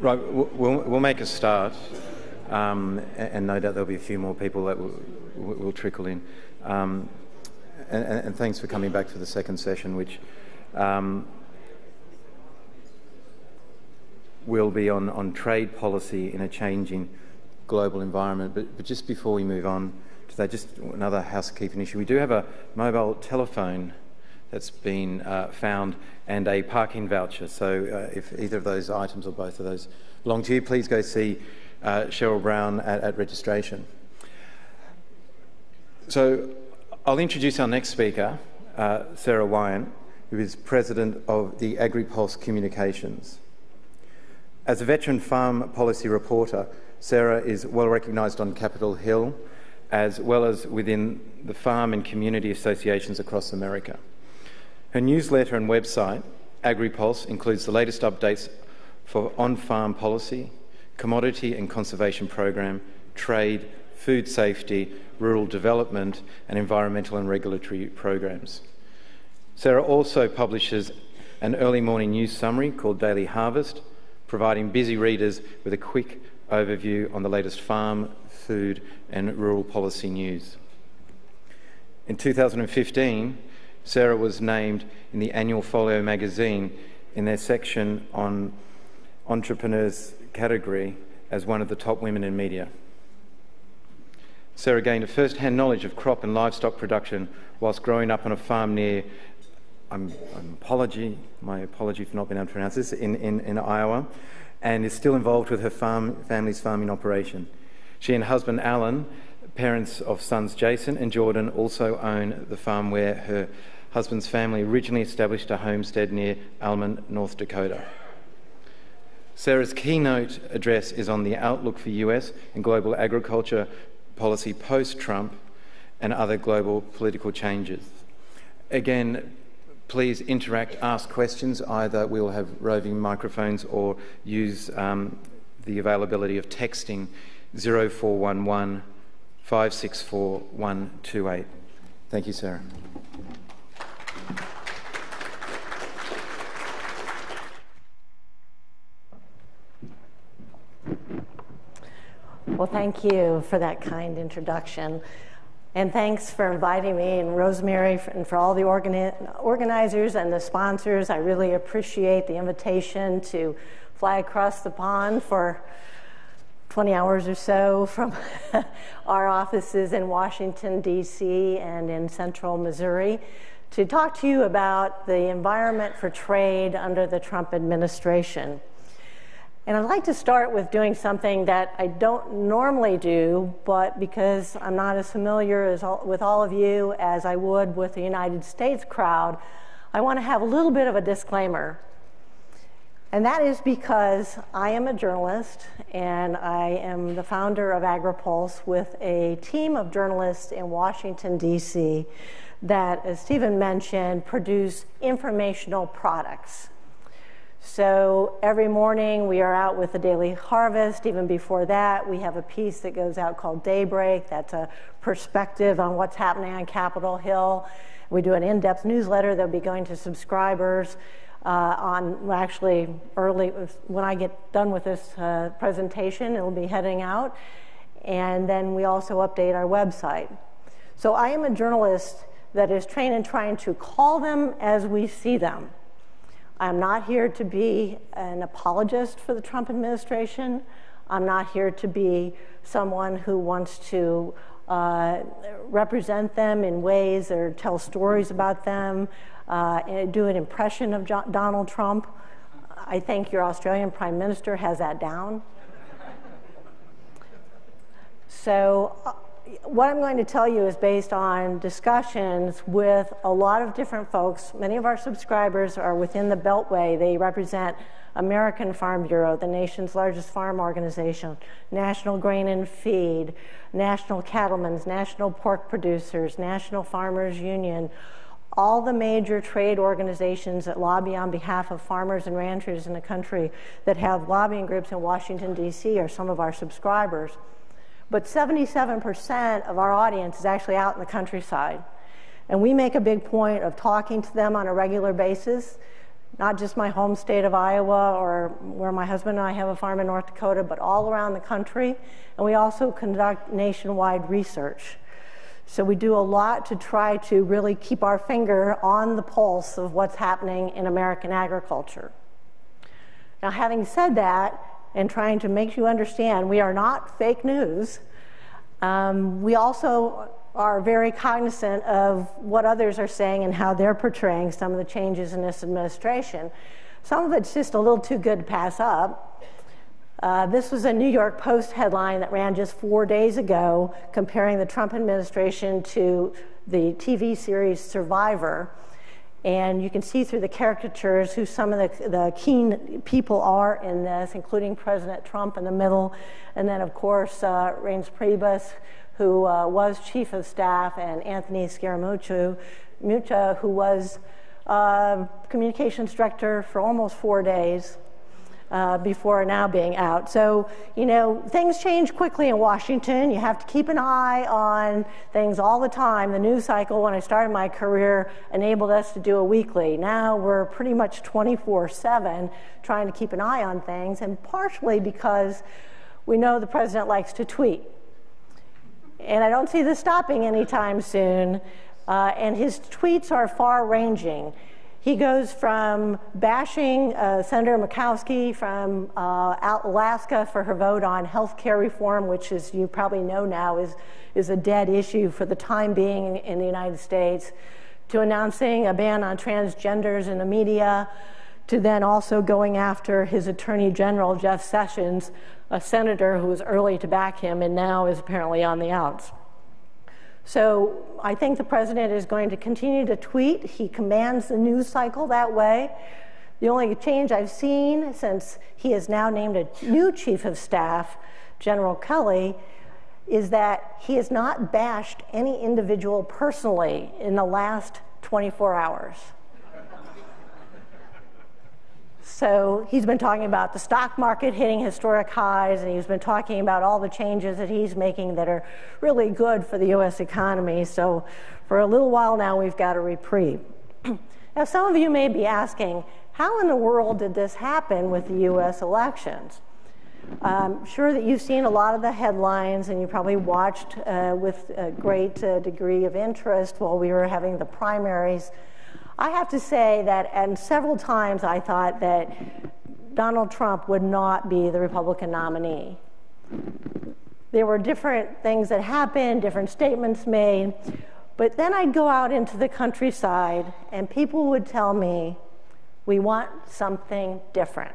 Right, we'll, we'll make a start, um, and no doubt there'll be a few more people that will, will trickle in. Um, and, and, thanks for coming back for the second session, which um, will be on, on trade policy in a changing global environment. But, but just before we move on to that, just another housekeeping issue. We do have a mobile telephone that's been uh, found and a parking voucher. So uh, if either of those items or both of those belong to you, please go see uh, Cheryl Brown at, at, registration. So I'll introduce our next speaker, uh, Sara Wyant, who is president of the AgriPulse Communications. As a veteran farm policy reporter, Sara is well recognised on Capitol Hill as well as within the farm and community associations across America. Her newsletter and website, AgriPulse, includes the latest updates for on farm policy, commodity and conservation program, trade, food safety, rural development, and environmental and regulatory programs. Sara also publishes an early morning news summary called Daily Harvest, providing busy readers with a quick overview on the latest farm, food, and rural policy news. In 2015, Sara was named in the annual Folio magazine in their section on entrepreneurs category as one of the top women in media. Sara gained a first hand knowledge of crop and livestock production whilst growing up on a farm near, I'm, I'm apology, my apology for not being able to pronounce this, in, in, in Iowa, and is still involved with her farm, family's farming operation. She and husband Alan parents of sons Jason and Jordan also own the farm where her husband's family originally established a homestead near Alma, North Dakota. Sara's keynote address is on the outlook for US and global agriculture policy post Trump and other global political changes. Again, please interact, ask questions. Either we'll have roving microphones or use um, the availability of texting 0411 564 128. Thank you, Sarah. Well, thank you for that kind introduction. And thanks for inviting me and Rosemary and for all the organi organizers and the sponsors. I really appreciate the invitation to fly across the pond for 20 hours or so from our offices in Washington, D.C., and in central Missouri to talk to you about the environment for trade under the Trump administration. And I'd like to start with doing something that I don't normally do, but because I'm not as familiar as all, with all of you as I would with the United States crowd, I want to have a little bit of a disclaimer. And that is because I am a journalist and I am the founder of AgriPulse with a team of journalists in Washington, D.C., that, as Stephen mentioned, produce informational products. So every morning we are out with the daily harvest. Even before that, we have a piece that goes out called Daybreak. That's a perspective on what's happening on Capitol Hill. We do an in depth newsletter that'll be going to subscribers uh, on actually early when I get done with this uh, presentation, it'll be heading out. And then we also update our website. So I am a journalist that is trained in trying to call them as we see them. I'm not here to be an apologist for the Trump administration. I'm not here to be someone who wants to uh, represent them in ways or tell stories about them uh, do an impression of John, Donald Trump. I think your Australian Prime Minister has that down. so, uh, what I'm going to tell you is based on discussions with a lot of different folks. Many of our subscribers are within the Beltway. They represent American Farm Bureau, the nation's largest farm organization, National Grain and Feed, National Cattlemen's, National Pork Producers, National Farmers Union, all the major trade organizations that lobby on behalf of farmers and ranchers in the country that have lobbying groups in Washington, D.C., are some of our subscribers. But 77% of our audience is actually out in the countryside. And we make a big point of talking to them on a regular basis not just my home state of Iowa or where my husband and I have a farm in North Dakota, but all around the country. And we also conduct nationwide research. So we do a lot to try to really keep our finger on the pulse of what's happening in American agriculture. Now, having said that, and trying to make you understand, we are not fake news. Um, we also are very cognizant of what others are saying and how they're portraying some of the changes in this administration. Some of it's just a little too good to pass up. Uh, this was a New York Post headline that ran just four days ago comparing the Trump administration to the TV series Survivor. And you can see through the caricatures who some of the, the keen people are in this, including President Trump in the middle, and then, of course, uh, Reince Priebus, who uh, was chief of staff, and Anthony Scaramucci, Mucha, who was uh, communications director for almost four days uh, before now being out. So, you know, things change quickly in Washington. You have to keep an eye on things all the time. The news cycle, when I started my career, enabled us to do a weekly. Now we're pretty much 24 7 trying to keep an eye on things, and partially because we know the president likes to tweet. And I don't see this stopping anytime soon. Uh, and his tweets are far ranging. He goes from bashing uh, Senator Murkowski from uh, Alaska for her vote on health care reform, which, as you probably know now, is, is a dead issue for the time being in the United States, to announcing a ban on transgenders in the media, to then also going after his Attorney General, Jeff Sessions, a senator who was early to back him and now is apparently on the outs. So I think the president is going to continue to tweet. He commands the news cycle that way. The only change I've seen since he has now named a new chief of staff, General Kelly, is that he has not bashed any individual personally in the last 24 hours. So he's been talking about the stock market hitting historic highs, and he's been talking about all the changes that he's making that are really good for the U.S. economy. So for a little while now, we've got a reprieve. now, some of you may be asking, how in the world did this happen with the U.S. elections? I'm sure that you've seen a lot of the headlines, and you probably watched uh, with a great uh, degree of interest while we were having the primaries I have to say that, and several times I thought that Donald Trump would not be the Republican nominee. There were different things that happened, different statements made, but then I'd go out into the countryside and people would tell me, we want something different.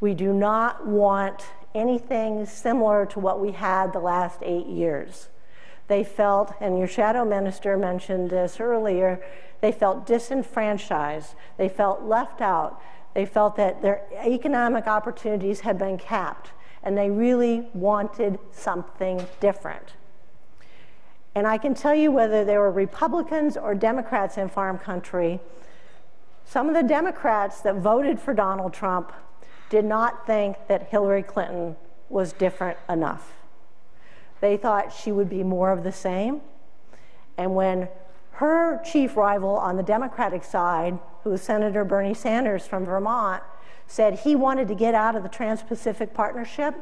We do not want anything similar to what we had the last eight years. They felt, and your shadow minister mentioned this earlier, they felt disenfranchised. They felt left out. They felt that their economic opportunities had been capped, and they really wanted something different. And I can tell you whether they were Republicans or Democrats in farm country, some of the Democrats that voted for Donald Trump did not think that Hillary Clinton was different enough. They thought she would be more of the same. And when her chief rival on the Democratic side, who was Senator Bernie Sanders from Vermont, said he wanted to get out of the Trans Pacific Partnership.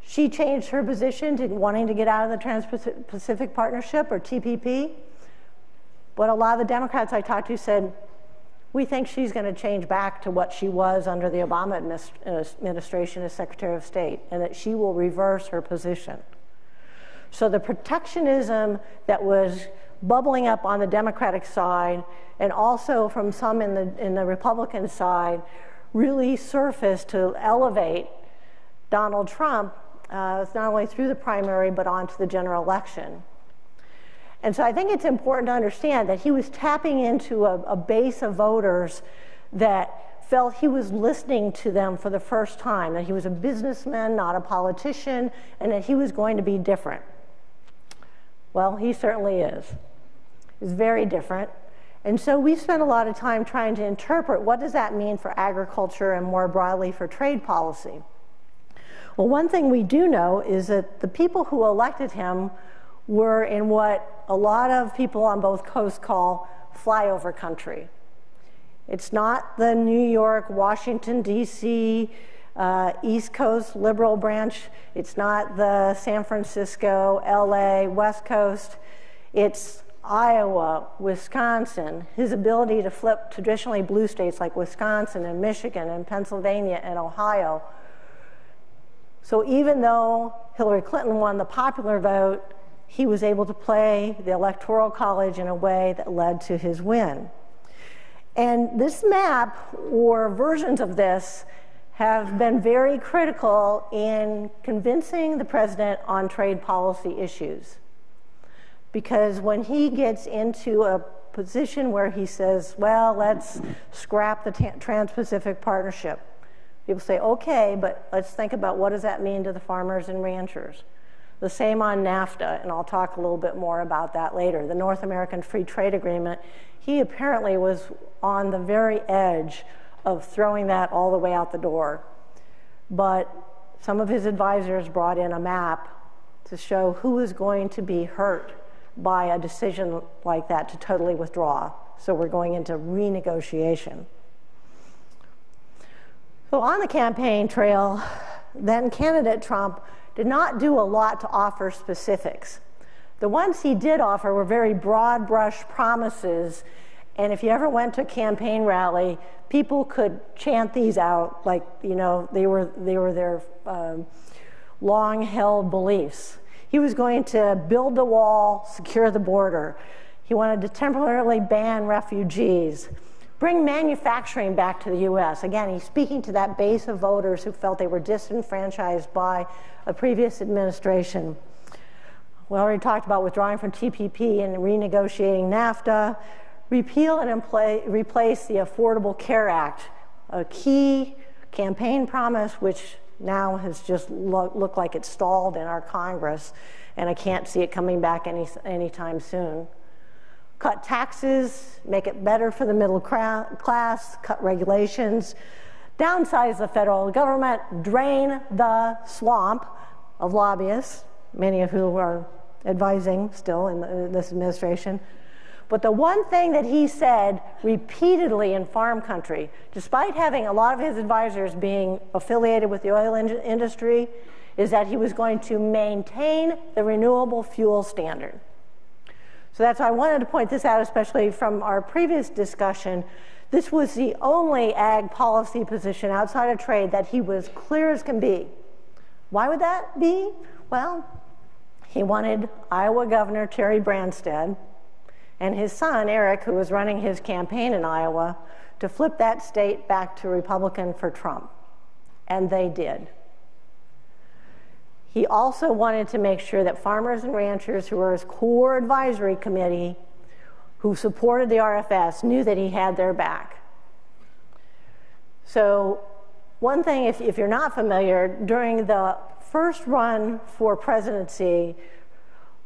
She changed her position to wanting to get out of the Trans Pacific Partnership or TPP. But a lot of the Democrats I talked to said, we think she's going to change back to what she was under the Obama administration as Secretary of State, and that she will reverse her position. So the protectionism that was bubbling up on the Democratic side and also from some in the, in the Republican side really surfaced to elevate Donald Trump uh, not only through the primary but onto the general election. And so I think it's important to understand that he was tapping into a, a base of voters that felt he was listening to them for the first time, that he was a businessman, not a politician, and that he was going to be different. Well, he certainly is. He's very different. And so we spent a lot of time trying to interpret what does that mean for agriculture and more broadly for trade policy. Well, one thing we do know is that the people who elected him were in what a lot of people on both coasts call flyover country. It's not the New York, Washington, D.C., uh, East Coast liberal branch. It's not the San Francisco, LA, West Coast. It's Iowa, Wisconsin. His ability to flip traditionally blue states like Wisconsin and Michigan and Pennsylvania and Ohio. So even though Hillary Clinton won the popular vote, he was able to play the Electoral College in a way that led to his win. And this map, or versions of this, have been very critical in convincing the president on trade policy issues. Because when he gets into a position where he says, well, let's scrap the Trans Pacific Partnership, people say, okay, but let's think about what does that mean to the farmers and ranchers. The same on NAFTA, and I'll talk a little bit more about that later. The North American Free Trade Agreement, he apparently was on the very edge of throwing that all the way out the door. But some of his advisors brought in a map to show who was going to be hurt by a decision like that to totally withdraw. So we're going into renegotiation. So on the campaign trail, then candidate Trump did not do a lot to offer specifics. The ones he did offer were very broad brush promises. And if you ever went to a campaign rally, people could chant these out like, you know, they were, they were their um, long held beliefs. He was going to build the wall, secure the border. He wanted to temporarily ban refugees, bring manufacturing back to the U.S. Again, he's speaking to that base of voters who felt they were disenfranchised by a previous administration. We already talked about withdrawing from TPP and renegotiating NAFTA, repeal and replace the Affordable Care Act, a key campaign promise which now has just lo looked like it's stalled in our Congress, and I can't see it coming back any anytime soon. Cut taxes, make it better for the middle class, cut regulations, downsize the federal government, drain the swamp of lobbyists, many of whom are advising still in, in this administration, but the one thing that he said repeatedly in farm country, despite having a lot of his advisors being affiliated with the oil in industry, is that he was going to maintain the renewable fuel standard. So that's why I wanted to point this out, especially from our previous discussion. This was the only ag policy position outside of trade that he was clear as can be. Why would that be? Well, he wanted Iowa Governor Terry Branstad and his son, Eric, who was running his campaign in Iowa, to flip that state back to Republican for Trump. And they did. He also wanted to make sure that farmers and ranchers who were his core advisory committee, who supported the RFS, knew that he had their back. So, one thing, if, if you're not familiar, during the first run for presidency,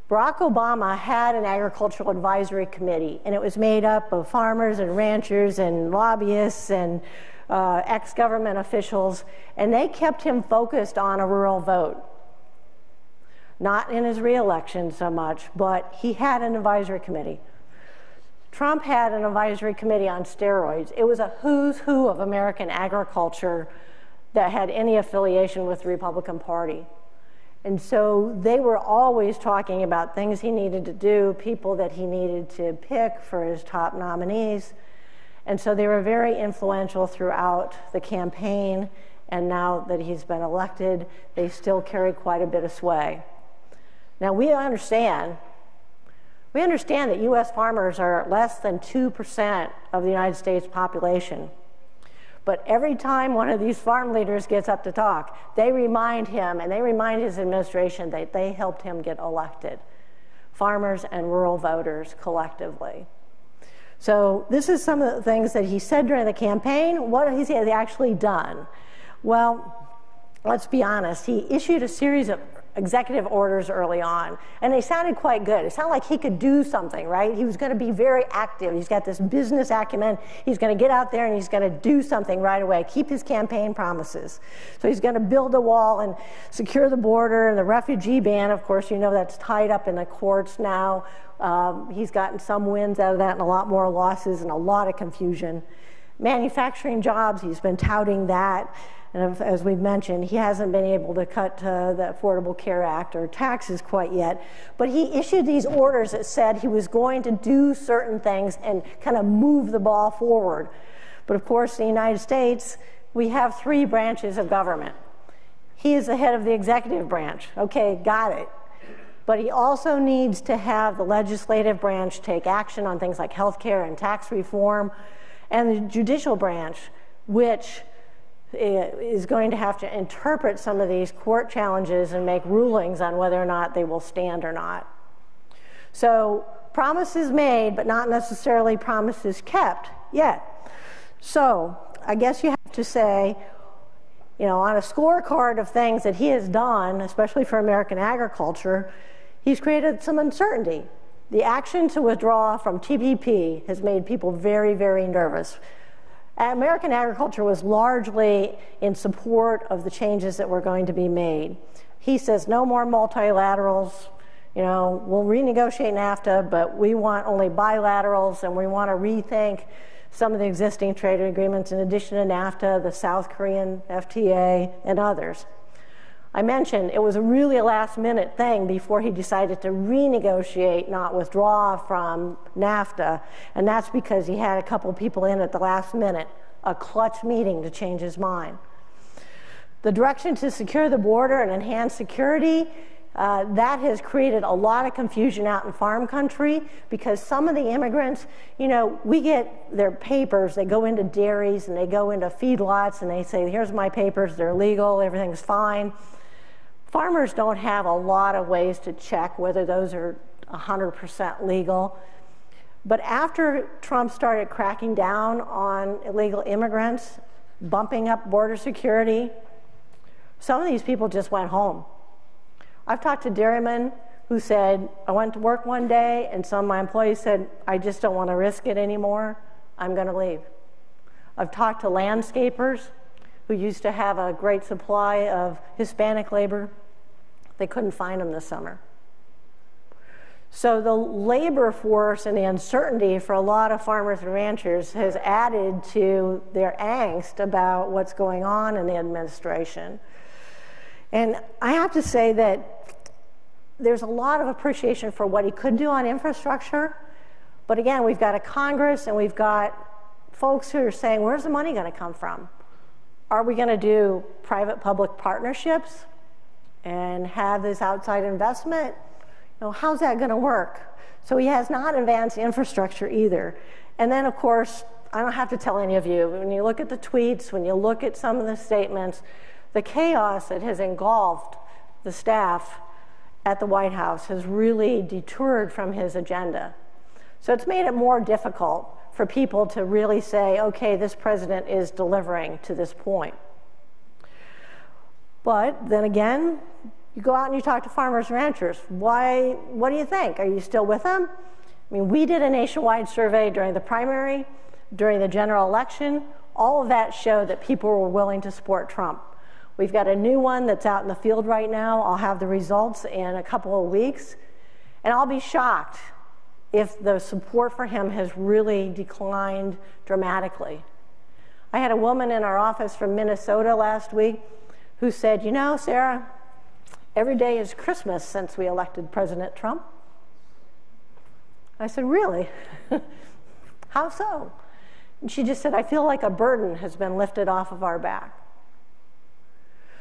Barack Obama had an agricultural advisory committee, and it was made up of farmers and ranchers and lobbyists and uh, ex government officials, and they kept him focused on a rural vote. Not in his reelection so much, but he had an advisory committee. Trump had an advisory committee on steroids. It was a who's who of American agriculture that had any affiliation with the Republican Party. And so they were always talking about things he needed to do, people that he needed to pick for his top nominees. And so they were very influential throughout the campaign. And now that he's been elected, they still carry quite a bit of sway. Now, we understand, we understand that U.S. farmers are less than 2% of the United States population. But every time one of these farm leaders gets up to talk, they remind him and they remind his administration that they helped him get elected farmers and rural voters collectively. So, this is some of the things that he said during the campaign. What has he actually done? Well, let's be honest, he issued a series of executive orders early on, and they sounded quite good. It sounded like he could do something, right? He was going to be very active. He's got this business acumen. He's going to get out there and he's going to do something right away, keep his campaign promises. So he's going to build a wall and secure the border and the refugee ban. Of course, you know that's tied up in the courts now. Um, he's gotten some wins out of that and a lot more losses and a lot of confusion. Manufacturing jobs, he's been touting that. And as we've mentioned, he hasn't been able to cut uh, the Affordable Care Act or taxes quite yet. But he issued these orders that said he was going to do certain things and kind of move the ball forward. But of course, in the United States, we have three branches of government. He is the head of the executive branch. Okay, got it. But he also needs to have the legislative branch take action on things like health care and tax reform, and the judicial branch, which Eh, is going to have to interpret some of these court challenges and make rulings on whether or not they will stand or not. So, promises made, but not necessarily promises kept yet. So, I guess you have to say, you know, on a scorecard of things that he has done, especially for American agriculture, he's created some uncertainty. The action to withdraw from TPP has made people very, very nervous. American agriculture was largely in support of the changes that were going to be made. He says no more multilaterals. You know, we'll renegotiate NAFTA, but we want only bilaterals and we want to rethink some of the existing trade agreements in addition to NAFTA, the South Korean FTA, and others. I mentioned it was a really a last minute thing before he decided to renegotiate, not withdraw from NAFTA. And that's because he had a couple people in at the last minute, a clutch meeting to change his mind. The direction to secure the border and enhance security uh, that has created a lot of confusion out in farm country because some of the immigrants, you know, we get their papers, they go into dairies and they go into feedlots and they say, here's my papers, they're legal, everything's fine. Farmers don't have a lot of ways to check whether those are 100% legal. But after Trump started cracking down on illegal immigrants, bumping up border security, some of these people just went home. I've talked to dairymen who said, I went to work one day and some of my employees said, I just don't want to risk it anymore. I'm going to leave. I've talked to landscapers who used to have a great supply of Hispanic labor. They couldn't find them this summer. So the labor force and the uncertainty for a lot of farmers and ranchers has added to their angst about what's going on in the administration. And I have to say that there's a lot of appreciation for what he could do on infrastructure. But again, we've got a Congress and we've got folks who are saying, where's the money going to come from? Are we going to do private public partnerships and have this outside investment? You know, how's that going to work? So he has not advanced infrastructure either. And then, of course, I don't have to tell any of you, when you look at the tweets, when you look at some of the statements, the chaos that has engulfed the staff at the White House has really deterred from his agenda. So it's made it more difficult for people to really say, okay, this president is delivering to this point. But then again, you go out and you talk to farmers and ranchers. Why, what do you think? Are you still with them? I mean, we did a nationwide survey during the primary, during the general election. All of that showed that people were willing to support Trump. We've got a new one that's out in the field right now. I'll have the results in a couple of weeks. And I'll be shocked if the support for him has really declined dramatically. I had a woman in our office from Minnesota last week who said, You know, Sara, every day is Christmas since we elected President Trump. I said, Really? How so? And she just said, I feel like a burden has been lifted off of our back.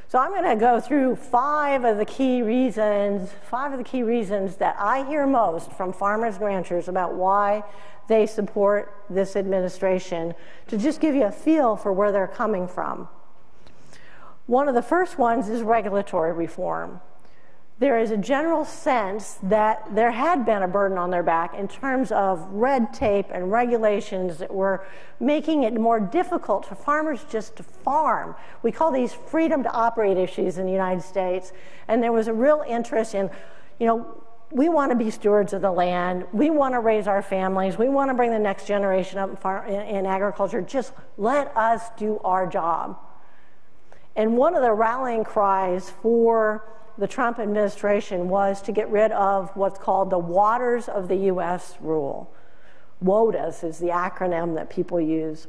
So I'm going to go through five of the key reasons, five of the key reasons that I hear most from farmers and ranchers about why they support this administration to just give you a feel for where they're coming from. One of the first ones is regulatory reform there is a general sense that there had been a burden on their back in terms of red tape and regulations that were making it more difficult for farmers just to farm. We call these freedom to operate issues in the United States, and there was a real interest in, you know, we want to be stewards of the land. We want to raise our families. We want to bring the next generation up in, far, in, in agriculture. Just let us do our job. And one of the rallying cries for the Trump administration was to get rid of what's called the Waters of the U.S. rule. WOTUS is the acronym that people use.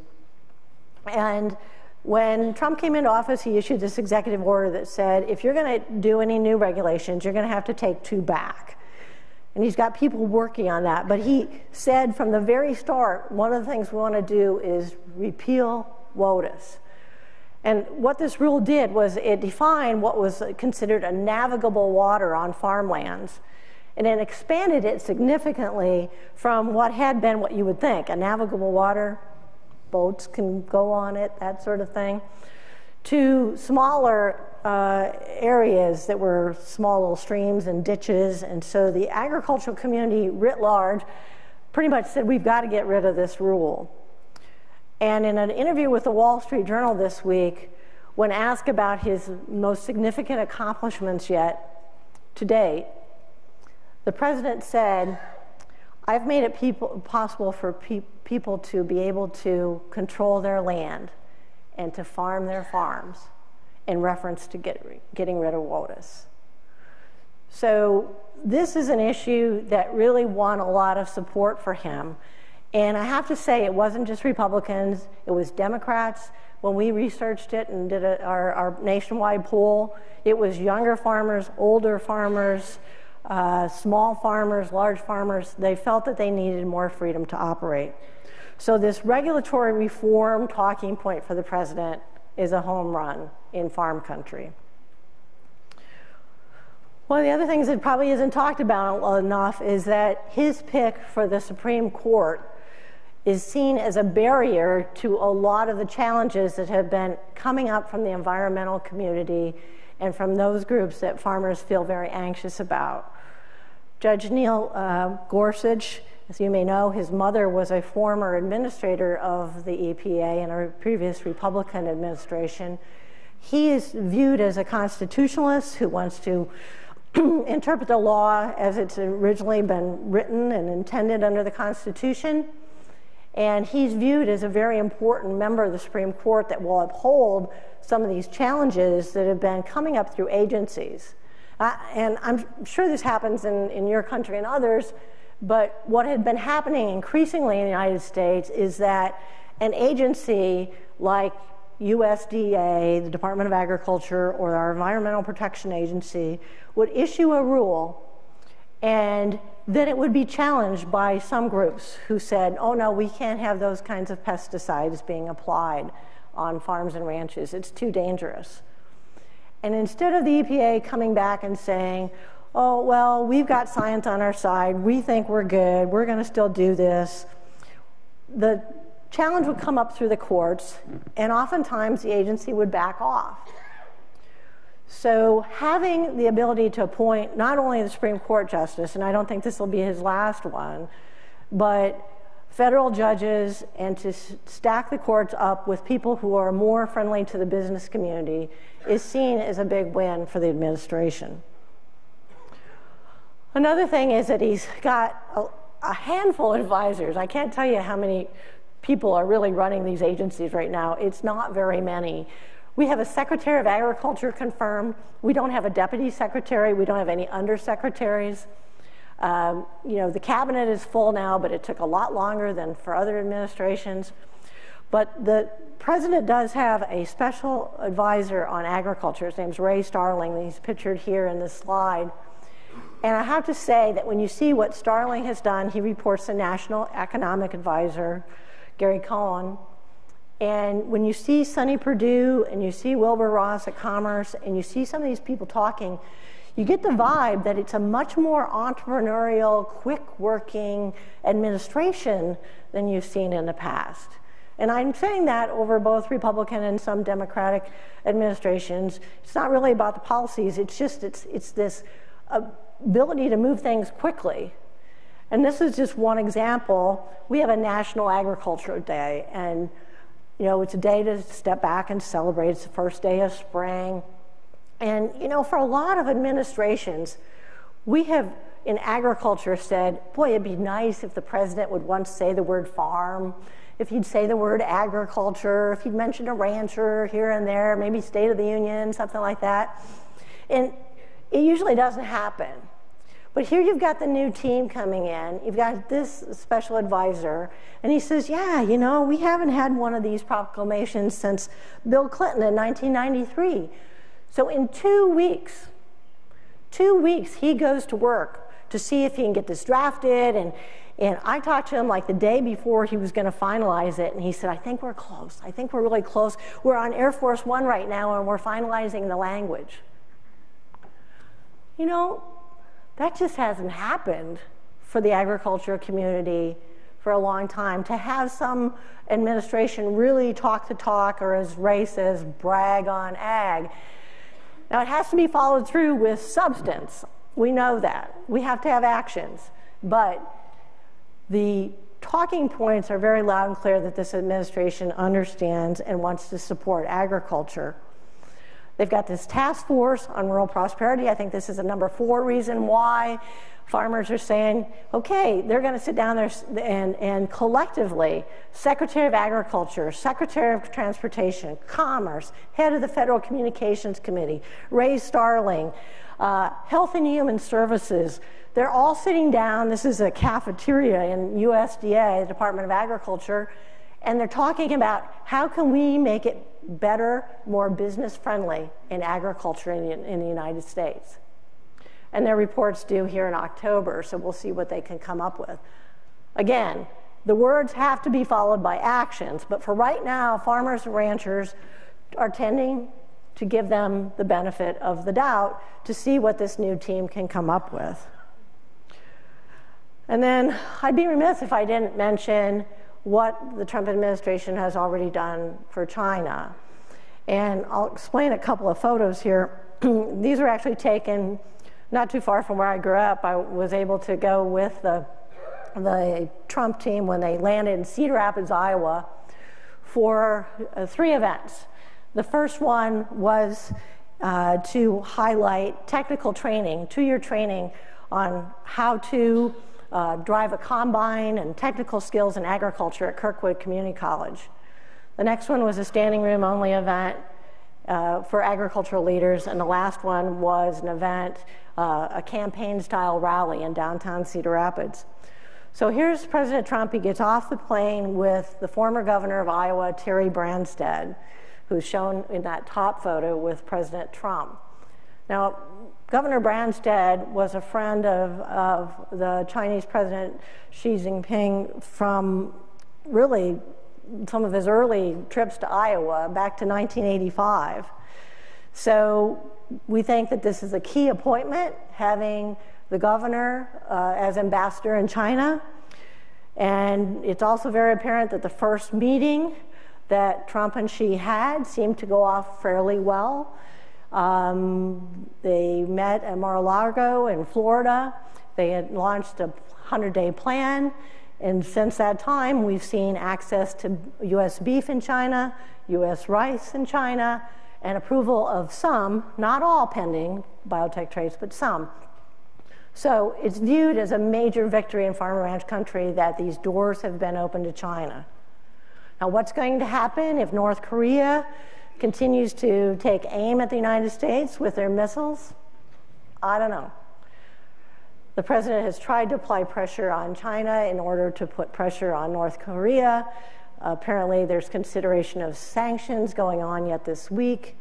And when Trump came into office, he issued this executive order that said if you're going to do any new regulations, you're going to have to take two back. And he's got people working on that. But he said from the very start, one of the things we want to do is repeal WOTUS. And what this rule did was it defined what was considered a navigable water on farmlands. And it expanded it significantly from what had been what you would think a navigable water, boats can go on it, that sort of thing, to smaller uh, areas that were small little streams and ditches. And so the agricultural community writ large pretty much said, we've got to get rid of this rule. And in an interview with the Wall Street Journal this week, when asked about his most significant accomplishments yet to date, the president said, I've made it people, possible for pe people to be able to control their land and to farm their farms in reference to get, getting rid of WOTUS. So this is an issue that really won a lot of support for him. And I have to say, it wasn't just Republicans, it was Democrats. When we researched it and did a, our, our, nationwide poll, it was younger farmers, older farmers, uh, small farmers, large farmers. They felt that they needed more freedom to operate. So, this regulatory reform talking point for the president is a home run in farm country. One of the other things that probably isn't talked about enough is that his pick for the Supreme Court is seen as a barrier to a lot of the challenges that have been coming up from the environmental community and from those groups that farmers feel very anxious about. Judge Neil uh, Gorsuch, as you may know, his mother was a former administrator of the EPA in a previous Republican administration. He is viewed as a constitutionalist who wants to interpret the law as it's originally been written and intended under the Constitution. And he's viewed as a very important member of the Supreme Court that will uphold some of these challenges that have been coming up through agencies. Uh, and I'm sure this happens in, in your country and others, but what had been happening increasingly in the United States is that an agency like USDA, the Department of Agriculture, or our Environmental Protection Agency would issue a rule and then it would be challenged by some groups who said, oh no, we can't have those kinds of pesticides being applied on farms and ranches. It's too dangerous. And instead of the EPA coming back and saying, oh, well, we've got science on our side, we think we're good, we're going to still do this, the challenge would come up through the courts, and oftentimes the agency would back off. So having the ability to appoint not only the Supreme Court justice, and I don't think this will be his last one, but federal judges and to stack the courts up with people who are more friendly to the business community is seen as a big win for the administration. Another thing is that he's got a, a handful of advisors. I can't tell you how many people are really running these agencies right now. It's not very many. We have a Secretary of Agriculture confirmed. We don't have a Deputy Secretary. We don't have any undersecretaries. Um, you know, the cabinet is full now, but it took a lot longer than for other administrations. But the president does have a special advisor on agriculture. His name's Ray Starling. He's pictured here in this slide. And I have to say that when you see what Starling has done, he reports to National Economic Advisor Gary Cohn, and when you see Sonny Perdue and you see Wilbur Ross at Commerce and you see some of these people talking, you get the vibe that it's a much more entrepreneurial, quick working administration than you've seen in the past. And I'm saying that over both Republican and some Democratic administrations. It's not really about the policies, it's just it's, it's this ability to move things quickly. And this is just one example. We have a National Agriculture Day, and you know, it's a day to step back and celebrate. It's the first day of spring. And, you know, for a lot of administrations, we have in agriculture said, boy, it'd be nice if the president would once say the word farm, if he'd say the word agriculture, if he'd mention a rancher here and there, maybe State of the Union, something like that. And it usually doesn't happen. But here you've got the new team coming in, you've got this special advisor, and he says, Yeah, you know, we haven't had one of these proclamations since Bill Clinton in 1993. So in two weeks, two weeks, he goes to work to see if he can get this drafted. And, and I talked to him like the day before he was going to finalize it, and he said, I think we're close. I think we're really close. We're on Air Force One right now, and we're finalizing the language. You know, that just hasn't happened for the agriculture community for a long time. To have some administration really talk the talk, or as Ray says, brag on ag. Now, it has to be followed through with substance. We know that. We have to have actions. But the talking points are very loud and clear that this administration understands and wants to support agriculture. They've got this task force on rural prosperity. I think this is a number four reason why farmers are saying, okay, they're going to sit down there and, and collectively, Secretary of Agriculture, Secretary of Transportation, Commerce, head of the Federal Communications Committee, Ray Starling, uh, Health and Human Services, they're all sitting down. This is a cafeteria in USDA, the Department of Agriculture, and they're talking about how can we make it better, more business friendly in agriculture in, in the United States. And their report's due here in October, so we'll see what they can come up with. Again, the words have to be followed by actions, but for right now, farmers and ranchers are tending to give them the benefit of the doubt to see what this new team can come up with. And then I'd be remiss if I didn't mention what the Trump administration has already done for China. And I'll explain a couple of photos here. These were actually taken not too far from where I grew up. I was able to go with the, the Trump team when they landed in Cedar Rapids, Iowa, for uh, three events. The first one was uh, to highlight technical training, two year training on how to uh, drive a combine and technical skills in agriculture at Kirkwood Community College. The next one was a standing room only event uh, for agricultural leaders, and the last one was an event, uh, a campaign style rally in downtown Cedar Rapids. So here's President Trump. He gets off the plane with the former governor of Iowa, Terry Branstad, who's shown in that top photo with President Trump. Now, Governor Branstad was a friend of, of the Chinese President Xi Jinping from really some of his early trips to Iowa back to 1985. So we think that this is a key appointment, having the governor uh, as ambassador in China. And it's also very apparent that the first meeting that Trump and Xi had seemed to go off fairly well. Um, they met at Mar-a-Lago in Florida. They had launched a 100-day plan. And since that time, we've seen access to U.S. beef in China, U.S. rice in China, and approval of some, not all pending biotech trades, but some. So it's viewed as a major victory in farm ranch country that these doors have been opened to China. Now, what's going to happen if North Korea continues to take aim at the United States with their missiles? I don't know. The president has tried to apply pressure on China in order to put pressure on North Korea. apparently, there's consideration of sanctions going on yet this week.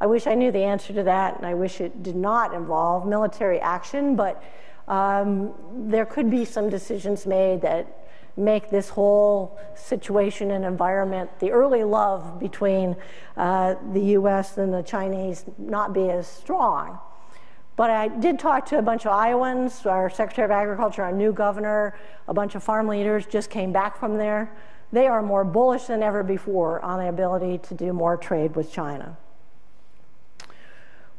I wish I knew the answer to that, and I wish it did not involve military action, but um, there could be some decisions made that make this whole situation and environment, the early love between uh, the US and the Chinese, not be as strong. But I did talk to a bunch of Iowans, our Secretary of Agriculture, our new governor, a bunch of farm leaders just came back from there. They are more bullish than ever before on the ability to do more trade with China.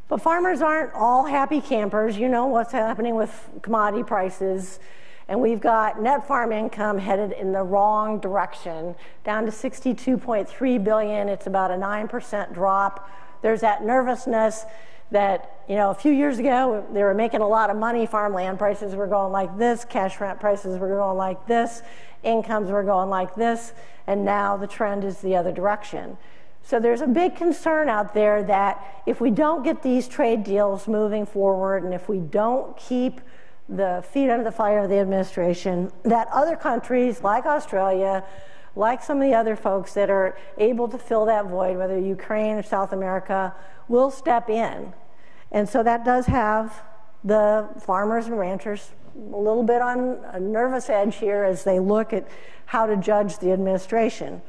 But farmers aren't all happy campers. You know what's happening with commodity prices and we've got net farm income headed in the wrong direction, down to 62.3 billion. It's about a 9% drop. There's that nervousness that, you know, a few years ago they were making a lot of money. Farmland prices were going like this, cash rent prices were going like this, incomes were going like this, and now the trend is the other direction. So there's a big concern out there that if we don't get these trade deals moving forward and if we don't keep the feet under the fire of the administration that other countries like Australia, like some of the other folks that are able to fill that void, whether Ukraine or South America, will step in. And so that does have the farmers and ranchers a little bit on a nervous edge here as they look at how to judge the administration.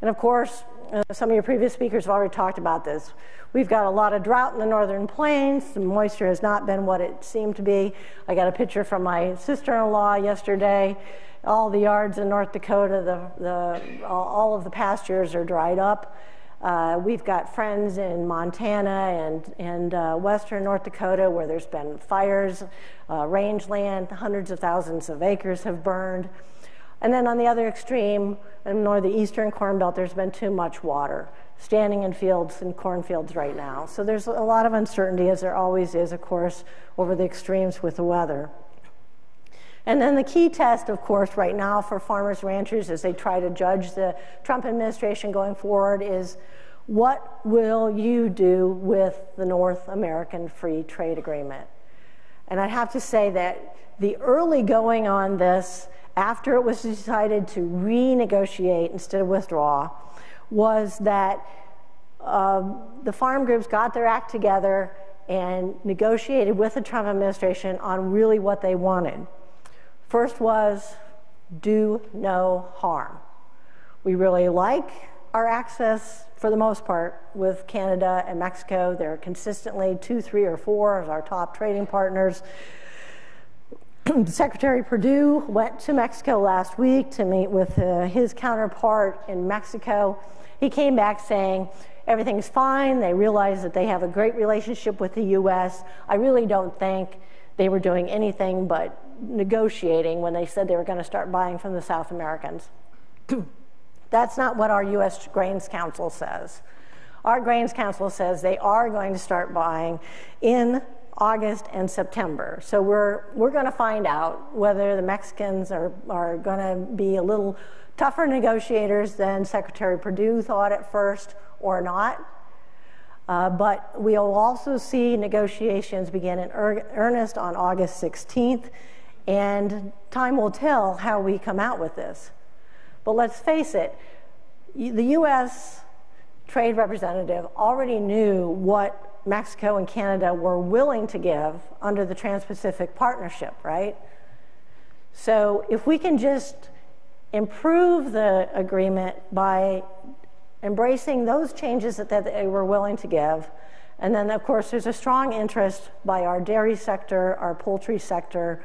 And of course, uh, some of your previous speakers have already talked about this. We've got a lot of drought in the northern plains. The moisture has not been what it seemed to be. I got a picture from my sister-in-law yesterday. All the yards in North Dakota, the, the, all of the pastures are dried up. Uh, we've got friends in Montana and, and uh, western North Dakota where there's been fires, uh, rangeland, hundreds of thousands of acres have burned. And then on the other extreme, in the eastern corn belt, there's been too much water standing in fields and cornfields right now. So there's a lot of uncertainty, as there always is, of course, over the extremes with the weather. And then the key test, of course, right now for farmers ranchers as they try to judge the Trump administration going forward is what will you do with the North American Free Trade Agreement? And I have to say that the early going on this, after it was decided to renegotiate instead of withdraw, was that um, the farm groups got their act together and negotiated with the Trump administration on really what they wanted. First was do no harm. We really like our access, for the most part, with Canada and Mexico. They're consistently two, three, or four as our top trading partners. Secretary Perdue went to Mexico last week to meet with uh, his counterpart in Mexico. He came back saying, everything's fine. They realize that they have a great relationship with the U.S. I really don't think they were doing anything but negotiating when they said they were going to start buying from the South Americans. That's not what our U.S. Grains Council says. Our Grains Council says they are going to start buying in August and September. So we're, we're going to find out whether the Mexicans are, are going to be a little tougher negotiators than Secretary Perdue thought at first or not. Uh, but we'll also see negotiations begin in er earnest on August 16th, and time will tell how we come out with this. But let's face it, the U.S. trade representative already knew what Mexico and Canada were willing to give under the Trans Pacific Partnership, right? So if we can just improve the agreement by embracing those changes that, that they were willing to give, and then, of course, there's a strong interest by our dairy sector, our poultry sector,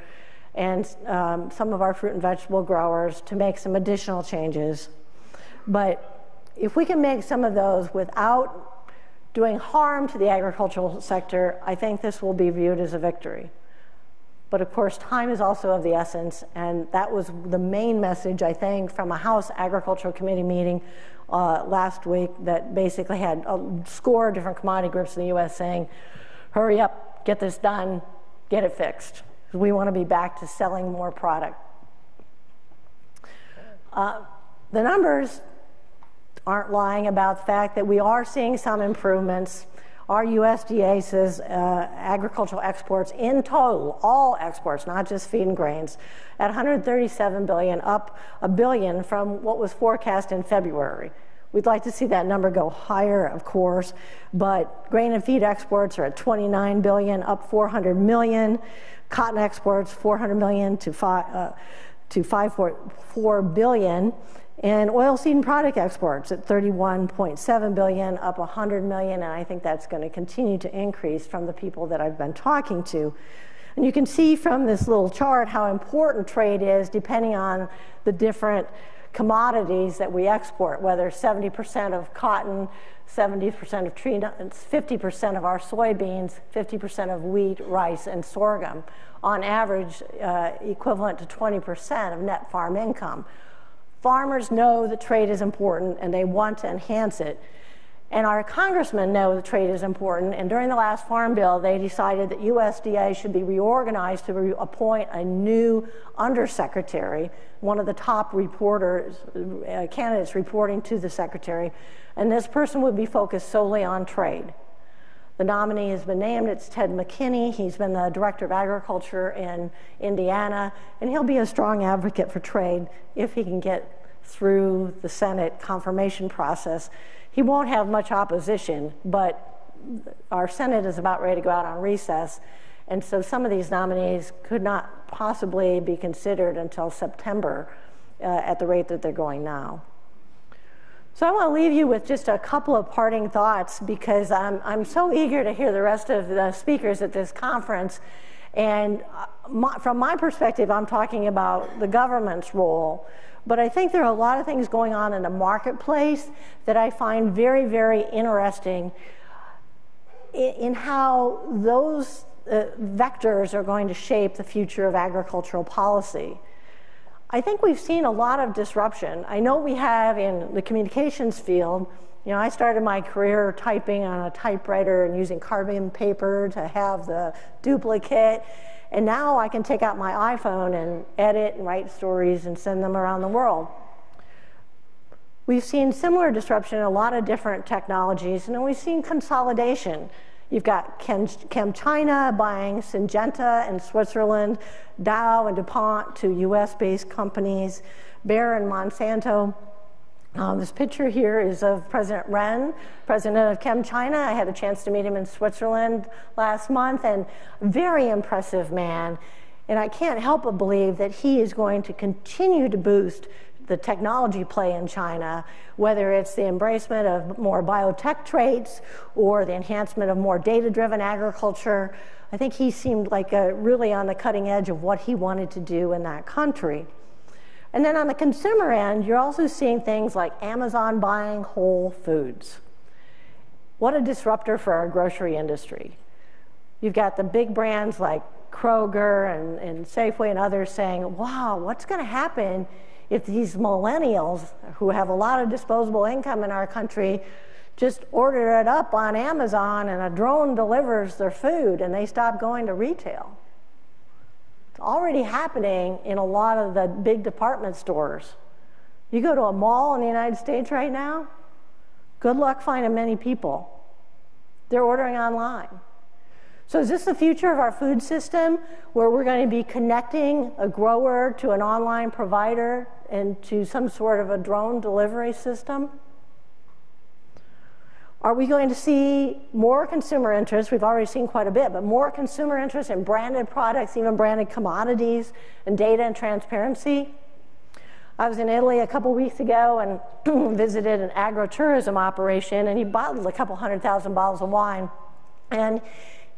and um, some of our fruit and vegetable growers to make some additional changes. But if we can make some of those without doing harm to the agricultural sector, I think this will be viewed as a victory. But of course, time is also of the essence, and that was the main message, I think, from a House Agricultural Committee meeting uh, last week that basically had a score of different commodity groups in the U.S. saying, hurry up, get this done, get it fixed. We want to be back to selling more product. Uh, the numbers aren't lying about the fact that we are seeing some improvements. Our USDA says uh, agricultural exports in total, all exports, not just feed and grains, at 137 billion, up a billion from what was forecast in February. We'd like to see that number go higher, of course, but grain and feed exports are at 29 billion, up 400 million. Cotton exports 400 million to five, uh, to 5.4 billion. And oilseed and product exports at 31.7 billion, up 100 million, and I think that's going to continue to increase from the people that I've been talking to. And you can see from this little chart how important trade is depending on the different commodities that we export, whether 70% of cotton, 70% of tree nuts, 50% of our soybeans, 50% of wheat, rice, and sorghum, on average uh, equivalent to 20% of net farm income. Farmers know that trade is important and they want to enhance it. And our congressmen know that trade is important. And during the last farm bill, they decided that USDA should be reorganized to re appoint a new undersecretary, one of the top reporters, uh, candidates reporting to the secretary. And this person would be focused solely on trade. The nominee has been named. It's Ted McKinney. He's been the Director of Agriculture in Indiana, and he'll be a strong advocate for trade if he can get through the Senate confirmation process. He won't have much opposition, but our Senate is about ready to go out on recess. And so some of these nominees could not possibly be considered until September uh, at the rate that they're going now. So I want to leave you with just a couple of parting thoughts because I'm, I'm so eager to hear the rest of the speakers at this conference. And uh, my, from my perspective, I'm talking about the government's role. But I think there are a lot of things going on in the marketplace that I find very, very interesting in, in how those uh, vectors are going to shape the future of agricultural policy. I think we've seen a lot of disruption. I know we have in the communications field. You know, I started my career typing on a typewriter and using carbon paper to have the duplicate. And now I can take out my iPhone and edit and write stories and send them around the world. We've seen similar disruption in a lot of different technologies, and we've seen consolidation. You've got ChemChina buying Syngenta in Switzerland, Dow and DuPont to US based companies, Bayer and Monsanto. Um, this picture here is of President Ren, president of ChemChina. I had a chance to meet him in Switzerland last month, and very impressive man. And I can't help but believe that he is going to continue to boost the technology play in China, whether it's the embracement of more biotech traits or the enhancement of more data driven agriculture. I think he seemed like a, really on the cutting edge of what he wanted to do in that country. And then on the consumer end, you're also seeing things like Amazon buying Whole Foods. What a disruptor for our grocery industry. You've got the big brands like Kroger and, and Safeway and others saying, wow, what's going to happen if these millennials who have a lot of disposable income in our country just order it up on Amazon and a drone delivers their food and they stop going to retail. It's already happening in a lot of the big department stores. You go to a mall in the United States right now, good luck finding many people. They're ordering online. So, is this the future of our food system where we're going to be connecting a grower to an online provider and to some sort of a drone delivery system? Are we going to see more consumer interest? We've already seen quite a bit, but more consumer interest in branded products, even branded commodities, and data and transparency? I was in Italy a couple weeks ago and visited an agro-tourism operation, and he bottled a couple hundred thousand bottles of wine. And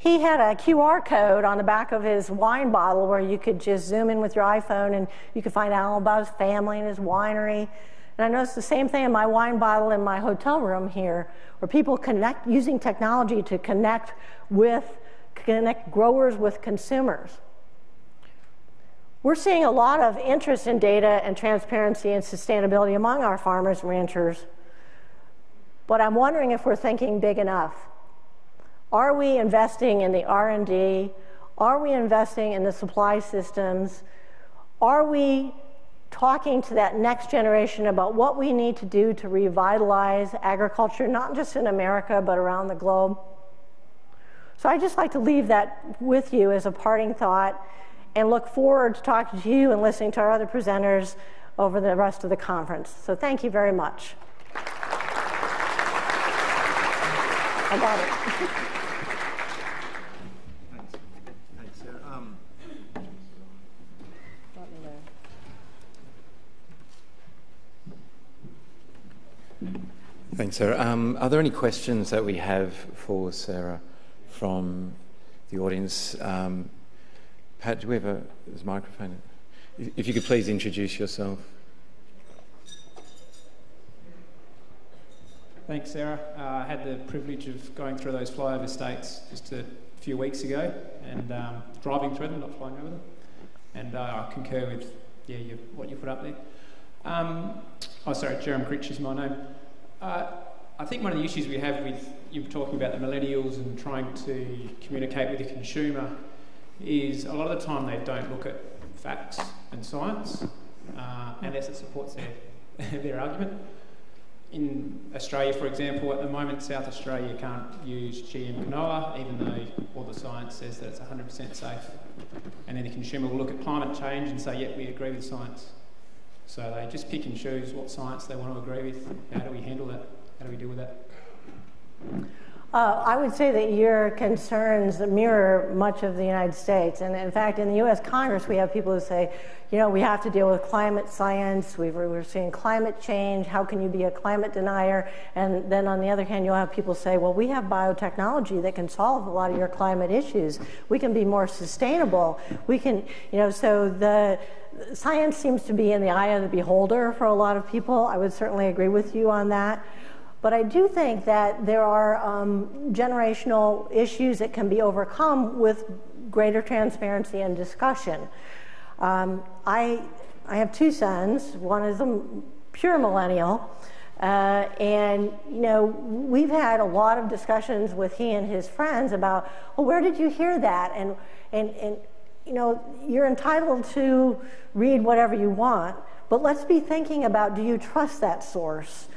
he had a QR code on the back of his wine bottle where you could just zoom in with your iPhone and you could find out about his family and his winery. And I noticed the same thing in my wine bottle in my hotel room here, where people connect using technology to connect with connect growers with consumers. We're seeing a lot of interest in data and transparency and sustainability among our farmers and ranchers. But I'm wondering if we're thinking big enough. Are we investing in the R&D? Are we investing in the supply systems? Are we talking to that next generation about what we need to do to revitalize agriculture, not just in America, but around the globe? So I'd just like to leave that with you as a parting thought and look forward to talking to you and listening to our other presenters over the rest of the conference. So thank you very much. I got it. Thanks, Sara. Um, are there any questions that we have for Sara from the audience? Um, Pat, do we have a, microphone? If you could please introduce yourself. Thanks, Sara. Uh, I had the privilege of going through those flyover states just a few weeks ago and um, driving through them, not flying over them. And uh, I concur with yeah, you, what you put up there. Um, oh, sorry, Jeremy Critch is my name. Uh, I think one of the issues we have with you talking about the millennials and trying to communicate with the consumer is a lot of the time they don't look at facts and science uh, unless it supports their, their argument. in Australia, for example, at the moment, South Australia can't use GM canola, even though all the science says that it's 100% safe. And then the consumer will look at climate change and say, yep, we agree with science. So they just pick and choose what science they want to agree with. How do we handle that? How do we deal with that? Uh, I would say that your concerns mirror much of the United States. And in fact, in the US Congress, we have people who say, you know, we have to deal with climate science. we are seeing climate change. How can you be a climate denier? And then on the other hand, you'll have people say, well, we have biotechnology that can solve a lot of your climate issues. We can be more sustainable. We can, you know, so the science seems to be in the eye of the beholder for a lot of people. I would certainly agree with you on that. But I do think that there are um, generational issues that can be overcome with greater transparency and discussion. Um, I, I have two sons. One is a pure millennial. Uh, and, you know, we've had a lot of discussions with he and his friends about, well, where did you hear that? And, and, and you know, you're entitled to read whatever you want, but let's be thinking about do you trust that source?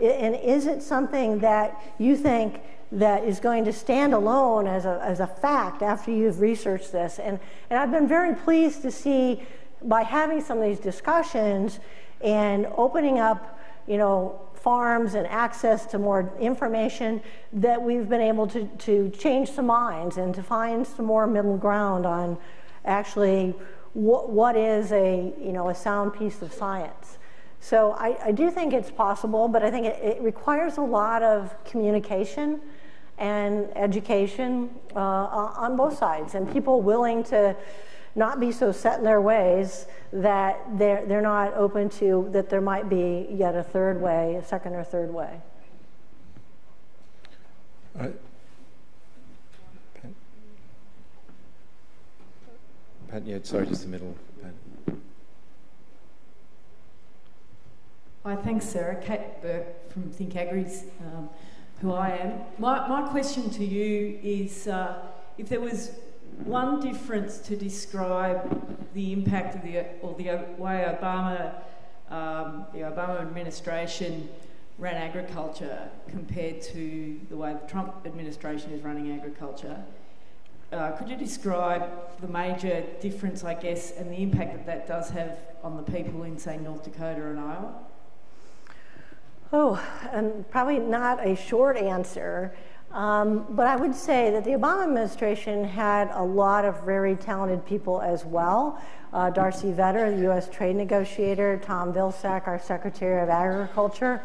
And is it something that you think that is going to stand alone as a, as a fact after you've researched this? And, and I've been very pleased to see by having some of these discussions and opening up, you know, farms and access to more information that we've been able to, to change some minds and to find some more middle ground on actually what, what is a, you know, a sound piece of science. So I, I do think it's possible, but I think it, it requires a lot of communication and education uh, on both sides, and people willing to not be so set in their ways that they're, they're not open to that there might be yet a third way, a second or third way. Pat, Pat, yeah, sorry, just the middle. Hi, thanks, Sara. Kate Burke from Think Agri's um, who I am. My, my question to you is uh, if there was one difference to describe the impact of the, or the way Obama, um, the Obama administration ran agriculture compared to the way the Trump administration is running agriculture, uh, could you describe the major difference, I guess, and the impact that that does have on the people in, say, North Dakota and Iowa? Oh, and probably not a short answer. Um, but I would say that the Obama administration had a lot of very talented people as well. Uh, Darci Vetter, the U.S. trade negotiator, Tom Vilsack, our Secretary of Agriculture.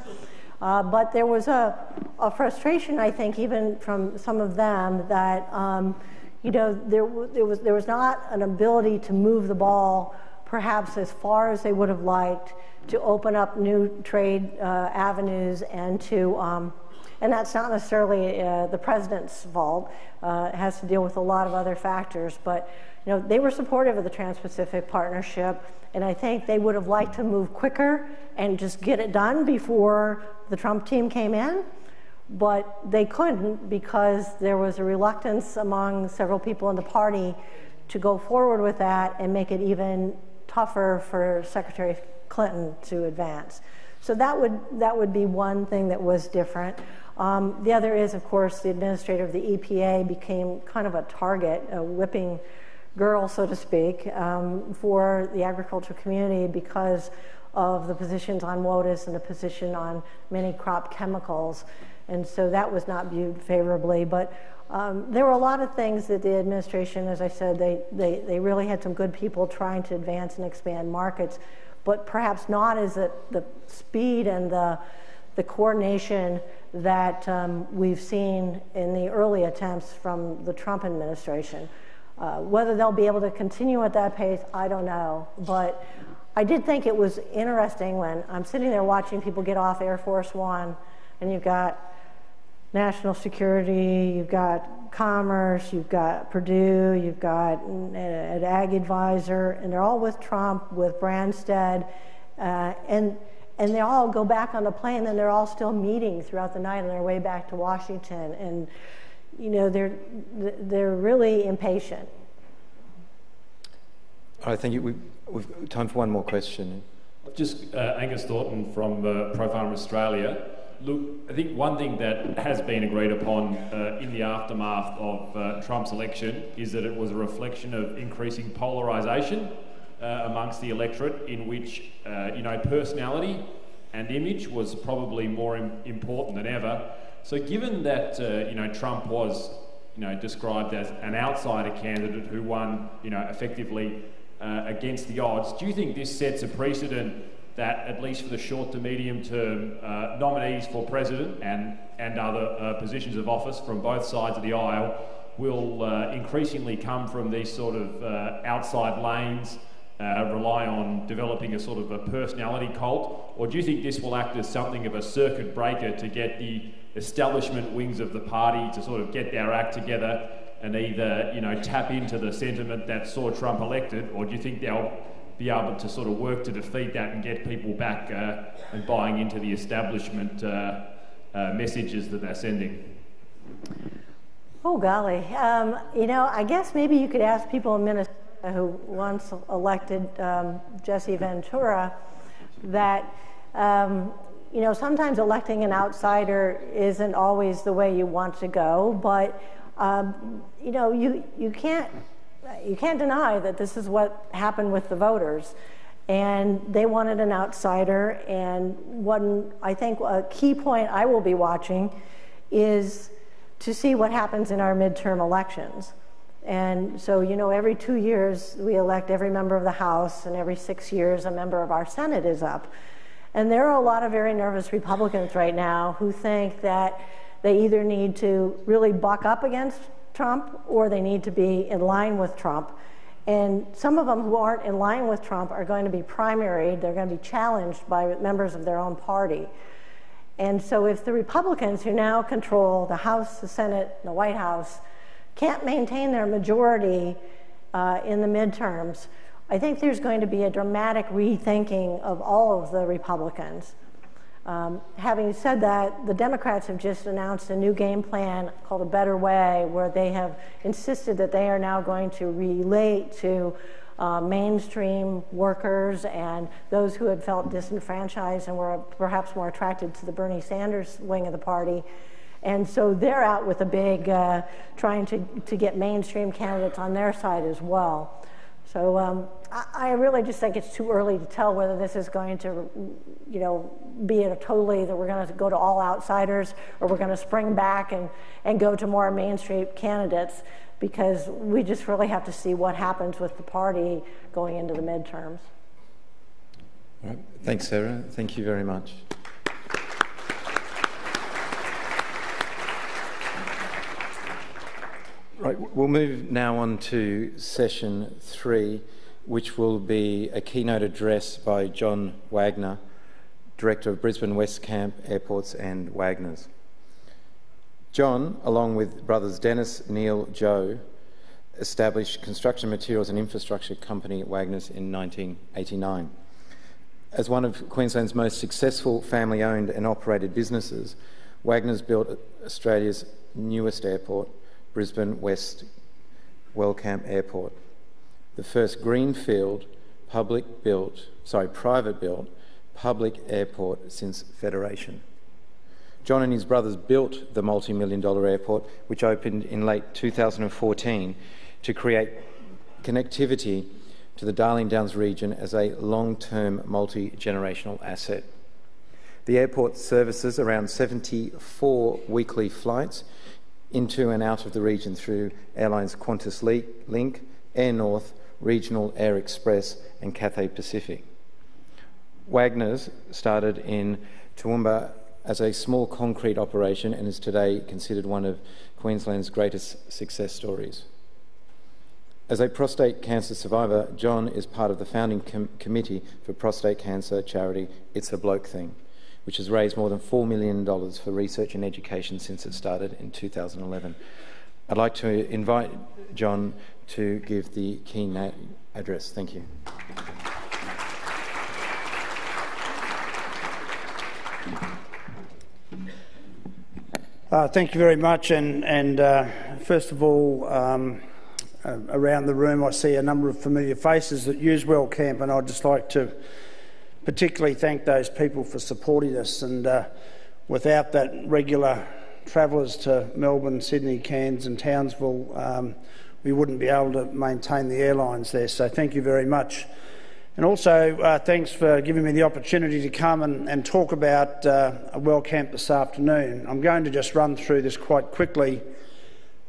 Uh, but there was a, a, frustration, I think, even from some of them that, um, you know, there, there, was, there was not an ability to move the ball perhaps as far as they would have liked to open up new trade uh, avenues and to, um, and that's not necessarily uh, the president's fault. Uh, it has to deal with a lot of other factors, but you know they were supportive of the Trans-Pacific Partnership, and I think they would have liked to move quicker and just get it done before the Trump team came in. But they couldn't because there was a reluctance among several people in the party to go forward with that and make it even tougher for Secretary Clinton to advance. So that would, that would be one thing that was different. Um, the other is, of course, the administrator of the EPA became kind of a target, a whipping girl, so to speak, um, for the agricultural community because of the positions on WOTUS and the position on many crop chemicals. And so that was not viewed favorably. But um, there were a lot of things that the administration, as I said, they, they, they really had some good people trying to advance and expand markets but perhaps not as at the speed and the, the coordination that um, we've seen in the early attempts from the Trump administration. Uh, whether they'll be able to continue at that pace, I don't know. But I did think it was interesting when I'm sitting there watching people get off Air Force One, and you've got national security, you've got commerce, you've got Perdue, you've got an ag advisor, and they're all with Trump, with Branstad, uh, and and they all go back on the plane, and they're all still meeting throughout the night on their way back to Washington, and you know they're they're really impatient. I think we, we've time for one more question. Just uh, Angus Thornton from uh, Pro Farm Australia. Look, I think one thing that has been agreed upon uh, in the aftermath of uh, Trump's election is that it was a reflection of increasing polarisation uh, amongst the electorate, in which uh, you know personality and image was probably more Im- important than ever. So, given that uh, you know Trump was you know described as an outsider candidate who won you know effectively uh, against the odds, do you think this sets a precedent that, at least for the short to medium term, uh, nominees for president and, and other uh, positions of office from both sides of the aisle will uh, increasingly come from these sort of uh, outside lanes, uh, rely on developing a sort of a personality cult? Or do you think this will act as something of a circuit breaker to get the establishment wings of the party to sort of get their act together and either you know tap into the sentiment that saw Trump elected, or do you think they'll be able to sort of work to defeat that and get people back uh, and buying into the establishment uh, uh, messages that they're sending? Oh, golly. Um, you know, I guess maybe you could ask people in Minnesota who once elected um, Jesse Ventura that, um, you know, sometimes electing an outsider isn't always the way you want to go, but, um, you know, you, you can't you can't deny that this is what happened with the voters. And they wanted an outsider. And one, I think, a key point I will be watching is to see what happens in our midterm elections. And so, you know, every two years we elect every member of the House, and every six years a member of our Senate is up. And there are a lot of very nervous Republicans right now who think that they either need to really buck up against Trump or they need to be in line with Trump. And some of them who aren't in line with Trump are going to be primaried, they're going to be challenged by members of their own party. And so if the Republicans who now control the House, the Senate, the White House can't maintain their majority uh, in the midterms, I think there's going to be a dramatic rethinking of all of the Republicans. Um, having said that, the Democrats have just announced a new game plan called A Better Way, where they have insisted that they are now going to relate to uh, mainstream workers and those who had felt disenfranchised and were perhaps more attracted to the Bernie Sanders wing of the party. And so they're out with a big, uh, trying to, to get mainstream candidates on their side as well. So um, I, I, really just think it's too early to tell whether this is going to, you know, be a totally that we're going to go to all outsiders or we're going to spring back and, and go to more mainstream candidates because we just really have to see what happens with the party going into the midterms. All right. Thanks, Sara. Thank you very much. Right, we'll move now on to session three, which will be a keynote address by John Wagner, Director of Brisbane Westcamp Airports and Wagners. John, along with brothers Dennis, Neil, Joe, established construction materials and infrastructure company Wagners in 1989. As one of Queensland's most successful family owned and operated businesses, Wagners built Australia's newest airport Brisbane West Wellcamp Airport, the first greenfield public built, sorry, private built public airport since Federation. John and his brothers built the multi million dollar airport, which opened in late 2014 to create connectivity to the Darling Downs region as a long term multi generational asset. The airport services around 74 weekly flights into and out of the region through airlines Qantas Link, Air North, Regional Air Express, and Cathay Pacific. Wagner's started in Toowoomba as a small concrete operation and is today considered one of Queensland's greatest success stories. As a prostate cancer survivor, John is part of the founding com- committee for prostate cancer charity It's a Bloke Thing which has raised more than $4 million for research and education since it started in 2011. I'd like to invite John to give the keynote address. Thank you. Uh, thank you very much. And, and uh, first of all, um, uh, around the room, I see a number of familiar faces that use Wellcamp, and I'd just like to particularly thank those people for supporting us. And uh, without that regular travellers to Melbourne, Sydney, Cairns, and Townsville, um, we wouldn't be able to maintain the airlines there. So thank you very much. And also, uh, thanks for giving me the opportunity to come and, and talk about uh, a Wellcamp this afternoon. I'm going to just run through this quite quickly,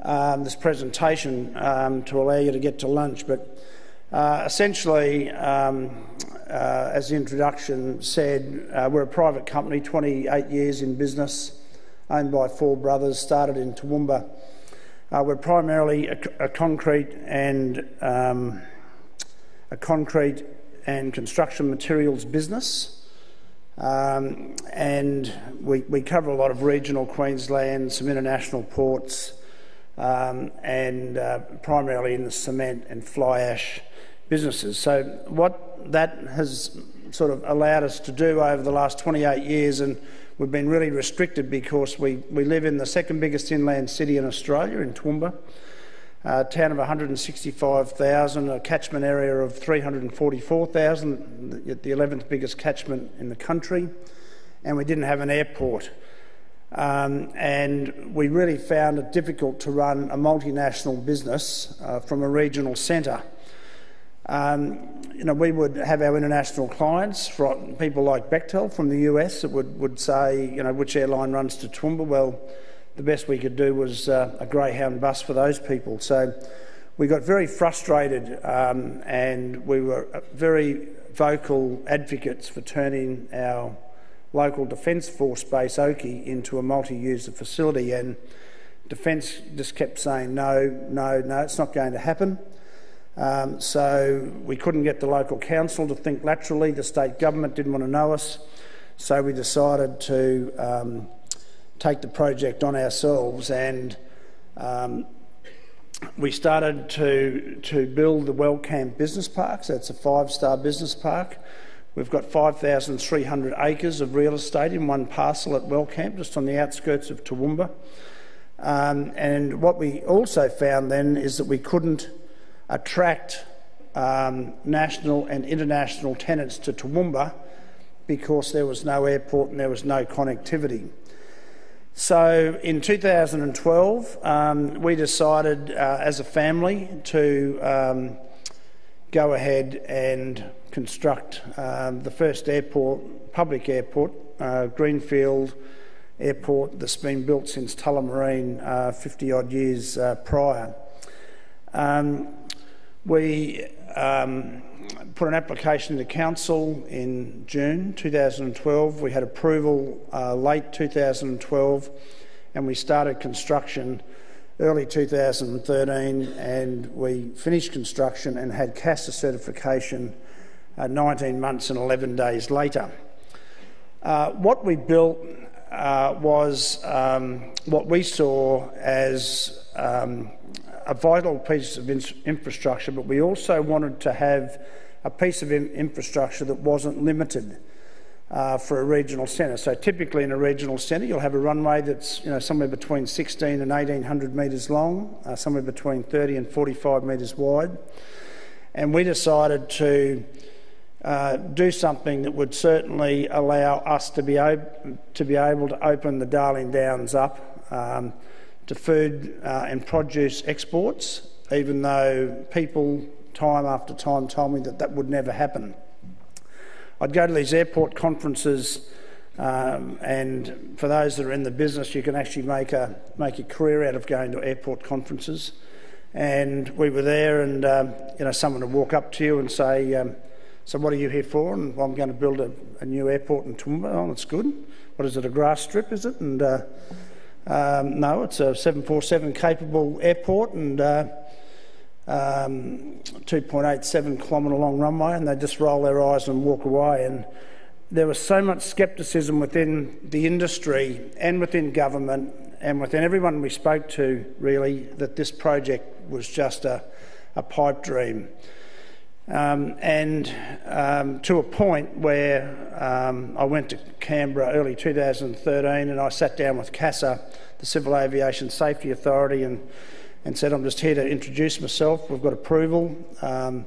um, this presentation, um, to allow you to get to lunch. But uh, essentially, um, uh, as the introduction said, uh, we're a private company, 28 years in business, owned by four brothers, started in Toowoomba. Uh, we're primarily a, a concrete and um, a concrete and construction materials business. Um, and we, we cover a lot of regional Queensland, some international ports, um, and uh, primarily in the cement and fly ash businesses. So, what that has sort of allowed us to do over the last 28 years, and we've been really restricted because we, we live in the second biggest inland city in Australia, in Toowoomba a town of 165,000, a catchment area of 344,000, the 11th biggest catchment in the country, and we didn't have an airport. Um, and we really found it difficult to run a multinational business uh, from a regional centre. Um, you know, we would have our international clients, people like Bechtel from the US, that would, would say, you know, which airline runs to Toowoomba? Well, the best we could do was uh, a Greyhound bus for those people. So we got very frustrated um, and we were very vocal advocates for turning our local Defence Force base, Oakey, into a multi-user facility. And Defence just kept saying, no, no, no, it's not going to happen. Um, so we couldn't get the local council to think laterally. The state government didn't want to know us. So we decided to um, take the project on ourselves and um, we started to, to build the Wellcamp Business Park. So it's a five-star business park. We've got 5,300 acres of real estate in one parcel at Wellcamp, just on the outskirts of Toowoomba. Um, and what we also found then is that we couldn't attract um, national and international tenants to Toowoomba because there was no airport and there was no connectivity. So in 2012, um, we decided uh, as a family to um, go ahead and construct um, the first airport, public airport, uh, Greenfield Airport, that's been built since Tullamarine uh, 50 odd years uh, prior. Um, we um, put an application to council in June 2012. We had approval uh, late 2012 and we started construction early 2013 and we finished construction and had CASA certification uh, 19 months and 11 days later. Uh, what we built uh, was um, what we saw as um, a vital piece of in infrastructure, but we also wanted to have a piece of in infrastructure that wasn't limited uh, for a regional centre. So typically in a regional centre, you'll have a runway that's you know somewhere between 16 and 1800 metres long, uh, somewhere between 30 and 45 metres wide, and we decided to. Uh, do something that would certainly allow us to be, to be able to open the Darling Downs up um, to food uh, and produce exports, even though people time after time told me that that would never happen. I'd go to these airport conferences, um, and for those that are in the business, you can actually make a make a career out of going to airport conferences. And we were there, and um, you know, someone would walk up to you and say, um, "So, what are you here for?" And well, I'm going to build a, a, new airport in Toowoomba. Oh, that's good. What is it? A grass strip, is it? And uh, um, no, it's a 747 capable airport, and uh, um, 2.87 kilometre long runway, and they just roll their eyes and walk away. And there was so much scepticism within the industry and within government and within everyone we spoke to, really, that this project was just a, a pipe dream. Um, and um, to a point where um, I went to Canberra early 2013 and I sat down with CASA, the Civil Aviation Safety Authority, and and said, I'm just here to introduce myself. We've got approval. Um,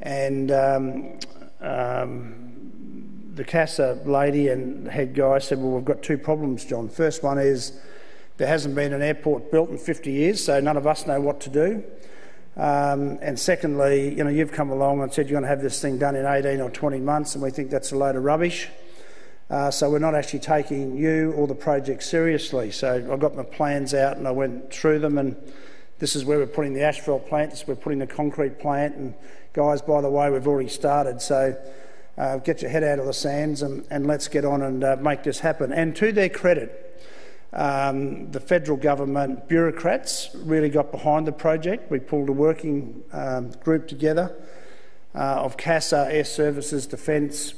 and um, um, the CASA lady and head guy said, Well, we've got two problems, John. First one is there hasn't been an airport built in 50 years, so none of us know what to do. Um, and secondly, you know, you've come along and said you're going to have this thing done in 18 or 20 months, and we think that's a load of rubbish. Uh, so we're not actually taking you or the project seriously. So I got my plans out and I went through them, and this is where we're putting the asphalt plant, this is where we're putting the concrete plant, and guys, by the way, we've already started. So uh, get your head out of the sands and, and let's get on and uh, make this happen. And to their credit, um, the federal government bureaucrats really got behind the project. We pulled a working um, group together uh, of CASA, Air Services, Defence,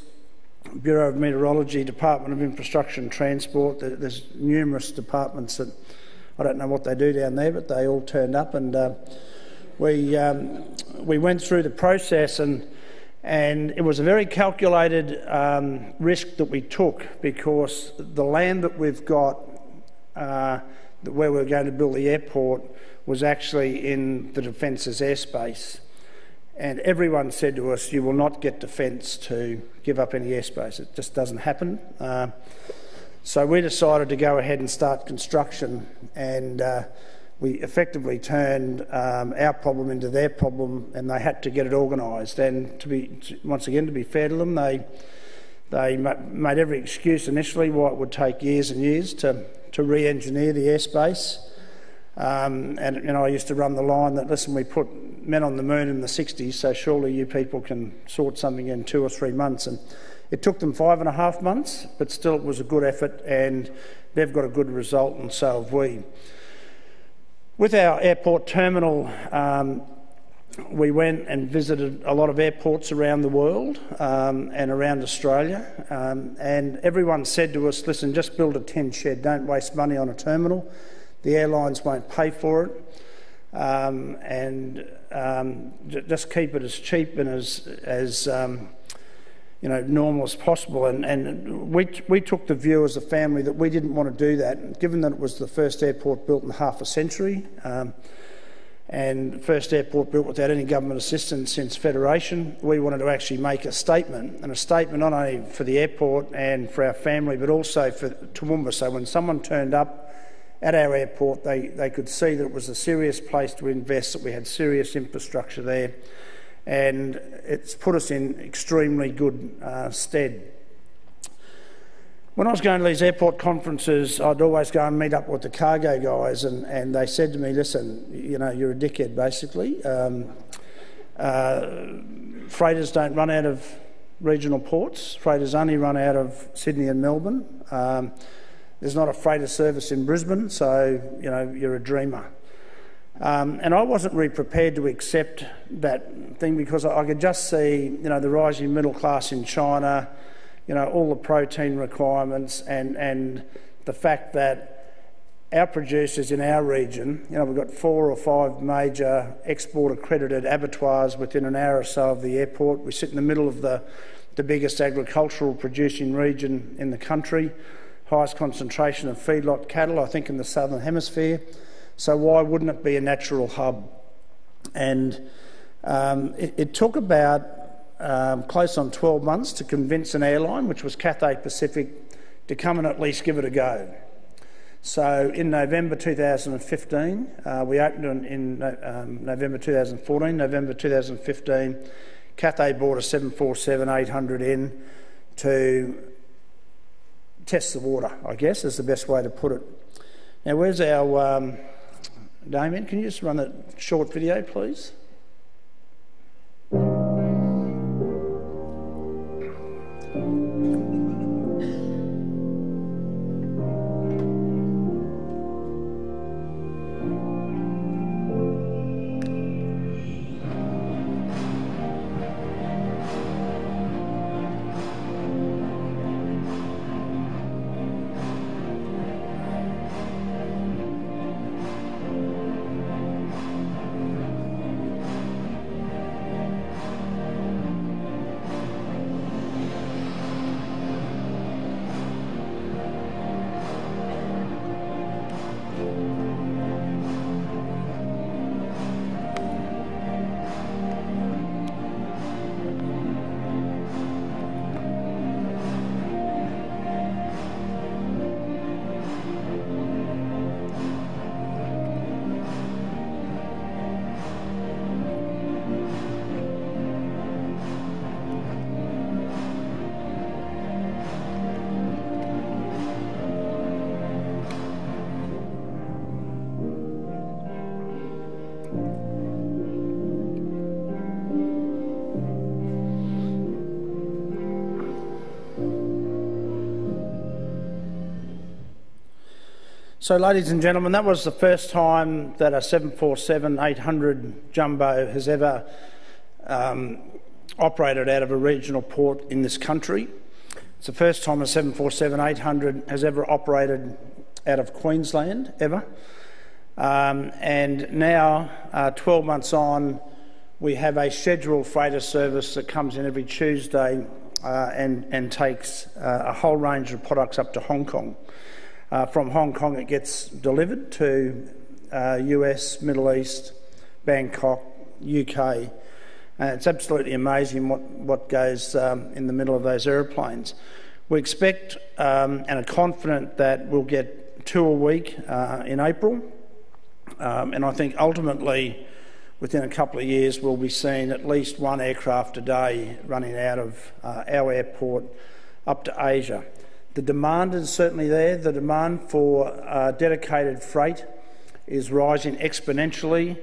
Bureau of Meteorology, Department of Infrastructure and Transport. There's numerous departments that I don't know what they do down there, but they all turned up and uh, we, um, we went through the process and and it was a very calculated um, risk that we took because the land that we've got uh, where we we're going to build the airport was actually in the Defence's airspace. And everyone said to us, You will not get Defence to give up any airspace. It just doesn't happen. Uh, so we decided to go ahead and start construction, and uh, we effectively turned um, our problem into their problem, and they had to get it organised. And to be, once again, to be fair to them, they they made every excuse initially why it would take years and years to to re-engineer the airspace. Um, and you know, I used to run the line that listen, we put men on the moon in the 60s, so surely you people can sort something in two or three months. And it took them five and a half months, but still it was a good effort, and they've got a good result, and so have we. With our airport terminal, um, we went and visited a lot of airports around the world um, and around Australia, um, and everyone said to us, listen, just build a tent shed, don't waste money on a terminal. The airlines won't pay for it, um, and um, just keep it as cheap and as, as um, you know, normal as possible. And, and we, we took the view as a family that we didn't want to do that, given that it was the first airport built in half a century. And first airport built without any government assistance since Federation. We wanted to actually make a statement, and a statement not only for the airport and for our family, but also for Toowoomba. So when someone turned up at our airport, they, they could see that it was a serious place to invest, that we had serious infrastructure there, and it's put us in extremely good uh, stead. When I was going to these airport conferences, I'd always go and meet up with the cargo guys, and, and they said to me, Listen, you know, you're a dickhead, basically. Um, uh, freighters don't run out of regional ports, freighters only run out of Sydney and Melbourne. Um, there's not a freighter service in Brisbane, so, you know, you're a dreamer. Um, and I wasn't really prepared to accept that thing because I, I could just see, you know, the rising middle class in China you know, all the protein requirements and, and the fact that our producers in our region, you know, we've got four or five major export accredited abattoirs within an hour or so of the airport. We sit in the middle of the, the biggest agricultural producing region in the country, highest concentration of feedlot cattle, I think, in the southern hemisphere. So why wouldn't it be a natural hub? And um, it, it took about um, close on 12 months to convince an airline, which was Cathay Pacific, to come and at least give it a go. So in November 2015, uh, we opened in, um, November 2014, November 2015, Cathay bought a 747-800 in to test the water, I guess is the best way to put it. Now, where's our um, Damien? Can you just run that short video, please? So, ladies and gentlemen, that was the first time that a 747 800 jumbo has ever um, operated out of a regional port in this country. It's the first time a 747 800 has ever operated out of Queensland, ever. Um, and now, uh, 12 months on, we have a scheduled freighter service that comes in every Tuesday uh, and, and takes uh, a whole range of products up to Hong Kong. Uh, from Hong Kong, it gets delivered to US, uh, Middle East, Bangkok, UK. And it's absolutely amazing what, what goes um, in the middle of those aeroplanes. We expect um, and are confident that we'll get two a week uh, in April. Um, and I think ultimately, within a couple of years, we'll be seeing at least one aircraft a day running out of uh, our airport up to Asia. The demand is certainly there. The demand for uh, dedicated freight is rising exponentially.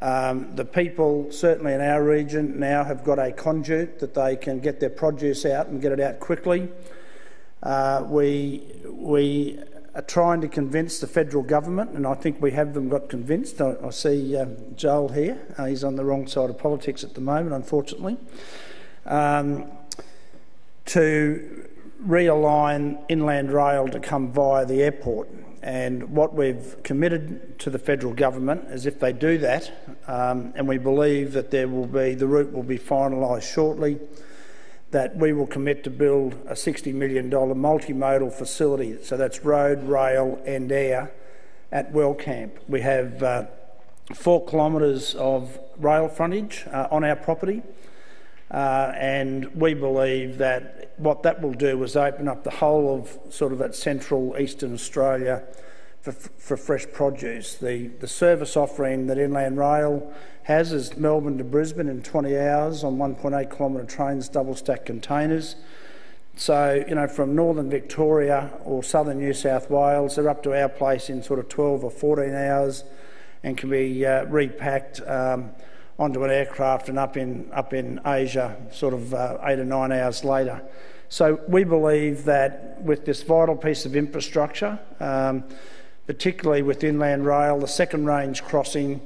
Um, the people, certainly in our region, now have got a conduit that they can get their produce out and get it out quickly. Uh, we, we are trying to convince the federal government, and I think we have them got convinced. I, I see um, Joel here. Uh, he's on the wrong side of politics at the moment, unfortunately. Um, to realign inland rail to come via the airport. And what we've committed to the federal government is if they do that, um, and we believe that there will be the route will be finalised shortly, that we will commit to build a $60 million multimodal facility. So that's road, rail, and air at Wellcamp. We have uh, four kilometres of rail frontage uh, on our property. Uh, and we believe that what that will do is open up the whole of sort of that central eastern Australia for, for fresh produce. The, the service offering that Inland Rail has is Melbourne to Brisbane in 20 hours on 1.8 kilometre trains, double stack containers. So, you know, from northern Victoria or southern New South Wales, they're up to our place in sort of 12 or 14 hours and can be uh, repacked. Um, onto an aircraft and up in, up in Asia sort of uh, eight or nine hours later. So we believe that with this vital piece of infrastructure, um, particularly with inland rail, the second range crossing,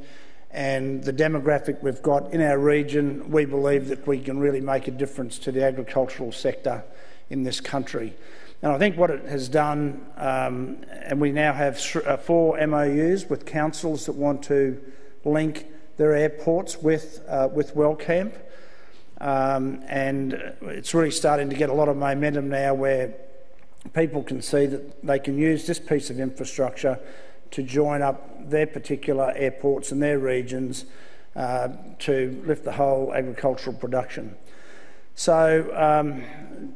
and the demographic we've got in our region, we believe that we can really make a difference to the agricultural sector in this country. And I think what it has done, um, and we now have uh, four MOUs with councils that want to link their airports with, uh, with Wellcamp. Um, and it's really starting to get a lot of momentum now where people can see that they can use this piece of infrastructure to join up their particular airports and their regions uh, to lift the whole agricultural production. So, um,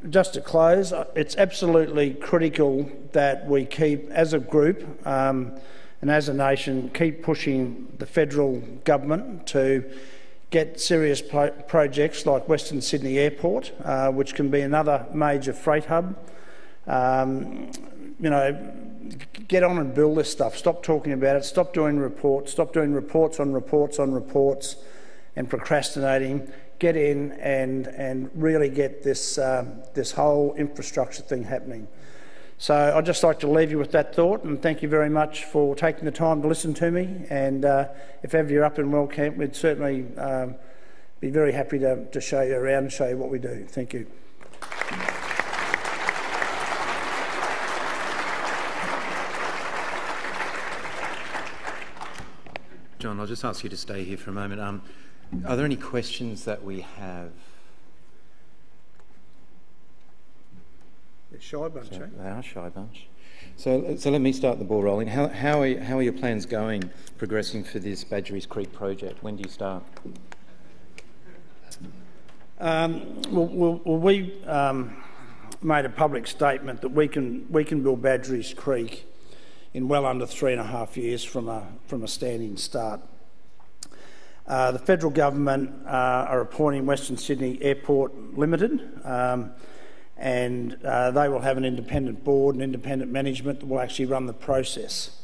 just to close, it's absolutely critical that we keep, as a group, um, and as a nation keep pushing the federal government to get serious pro- projects like Western Sydney Airport, uh, which can be another major freight hub. Um, you know, get on and build this stuff. Stop talking about it. Stop doing reports. Stop doing reports on reports on reports and procrastinating. Get in and, and really get this, uh, this whole infrastructure thing happening. So I'd just like to leave you with that thought and thank you very much for taking the time to listen to me. And uh, if ever you're up in Wellcamp, we'd certainly um, be very happy to, to show you around and show you what we do. Thank you. John, I'll just ask you to stay here for a moment. Um, are there any questions that we have? It's shy bunch, so, eh? They are shy bunch. So, so let me start the ball rolling. How, how, are, how are your plans going, progressing for this Badgerys Creek project? When do you start? Um, well, well, we um, made a public statement that we can, we can build Badgerys Creek in well under three and a half years from a, from a standing start. Uh, the federal government uh, are appointing Western Sydney Airport Limited, um, and uh, they will have an independent board and independent management that will actually run the process.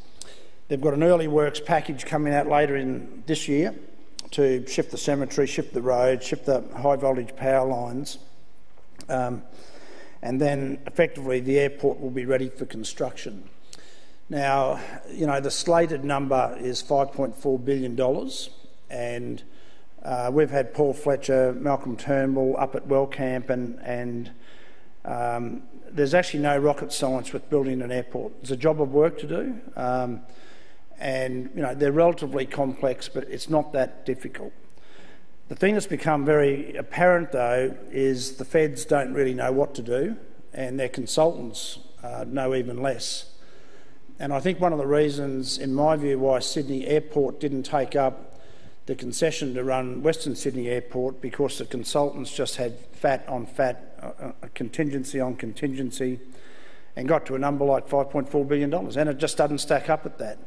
They've got an early works package coming out later in this year to shift the cemetery, shift the road, shift the high voltage power lines, um, and then effectively the airport will be ready for construction. Now, you know, the slated number is $5.4 billion, and uh, we've had Paul Fletcher, Malcolm Turnbull up at Wellcamp, and, and um, there's actually no rocket science with building an airport. There's a job of work to do, um, and you know they're relatively complex, but it's not that difficult. The thing that's become very apparent, though, is the feds don't really know what to do, and their consultants uh, know even less. And I think one of the reasons, in my view, why Sydney Airport didn't take up the concession to run Western Sydney Airport because the consultants just had fat on fat, uh contingency on contingency, and got to a number like $5.4 billion. And it just doesn't stack up at that.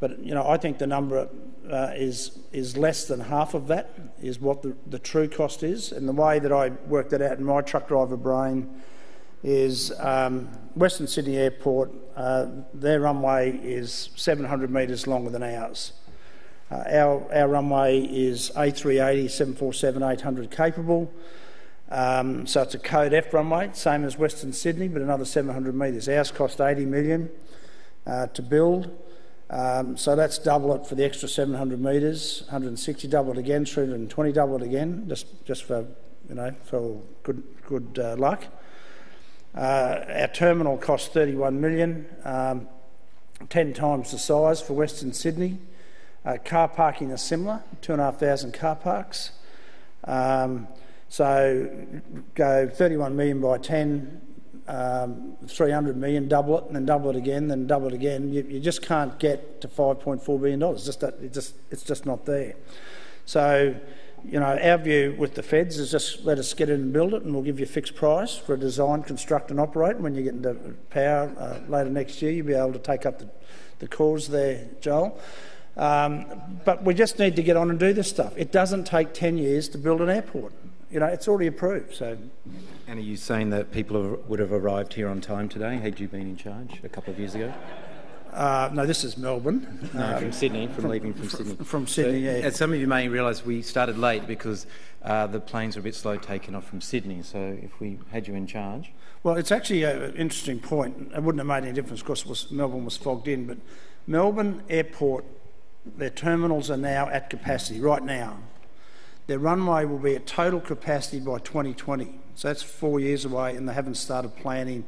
But you know, I think the number uh, is is less than half of that is what the, the true cost is. And the way that I worked that out in my truck driver brain is um, Western Sydney Airport. Uh, their runway is 700 metres longer than ours. Uh, our, our runway is A380 747 800 capable. Um, so it's a code F runway, same as Western Sydney, but another 700 metres. Ours cost 80 million uh, to build. Um, so that's double it for the extra 700 metres, 160 double it again, 320 double it again, just just for you know for good good uh, luck. Uh, our terminal costs 31 million, um, 10 times the size for Western Sydney. Uh, car parking is similar, two and a half thousand car parks. Um, so go 31 million by 10, um, 300 million, double it, and then double it again, then double it again. You, you just can't get to 5.4 billion dollars. Just it just it's just not there. So, you know, our view with the feds is just let us get in and build it, and we'll give you a fixed price for a design, construct, and operate. And when you get into power uh, later next year, you'll be able to take up the, the there, Joel. Um, but we just need to get on and do this stuff. It doesn't take 10 years to build an airport. You know, it's already approved. So. And are you saying that people would have arrived here on time today had you been in charge a couple of years ago? Uh, no, this is Melbourne. No, uh, from Sydney, from, from leaving from, from Sydney. From Sydney, so, yeah. As some of you may realise, we started late because uh, the planes were a bit slow taking off from Sydney. So if we had you in charge. Well, it's actually an interesting point. It wouldn't have made any difference, of course, was, Melbourne was fogged in. But Melbourne Airport, their terminals are now at capacity right now. Their runway will be at total capacity by 2020. So that's four years away, and they haven't started planning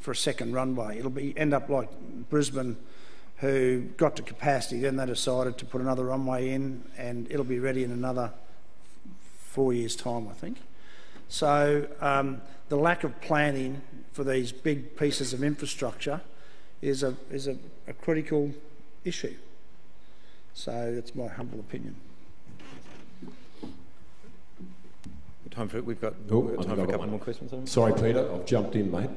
for a second runway. It'll be end up like Brisbane, who got to capacity, then they decided to put another runway in, and it'll be ready in another four years' time, I think. So um, the lack of planning for these big pieces of infrastructure is a is a, a critical issue. So that's my humble opinion. Time for we've got, oh, we've got time for a couple more questions. Sorry, Peter, I've jumped in, mate.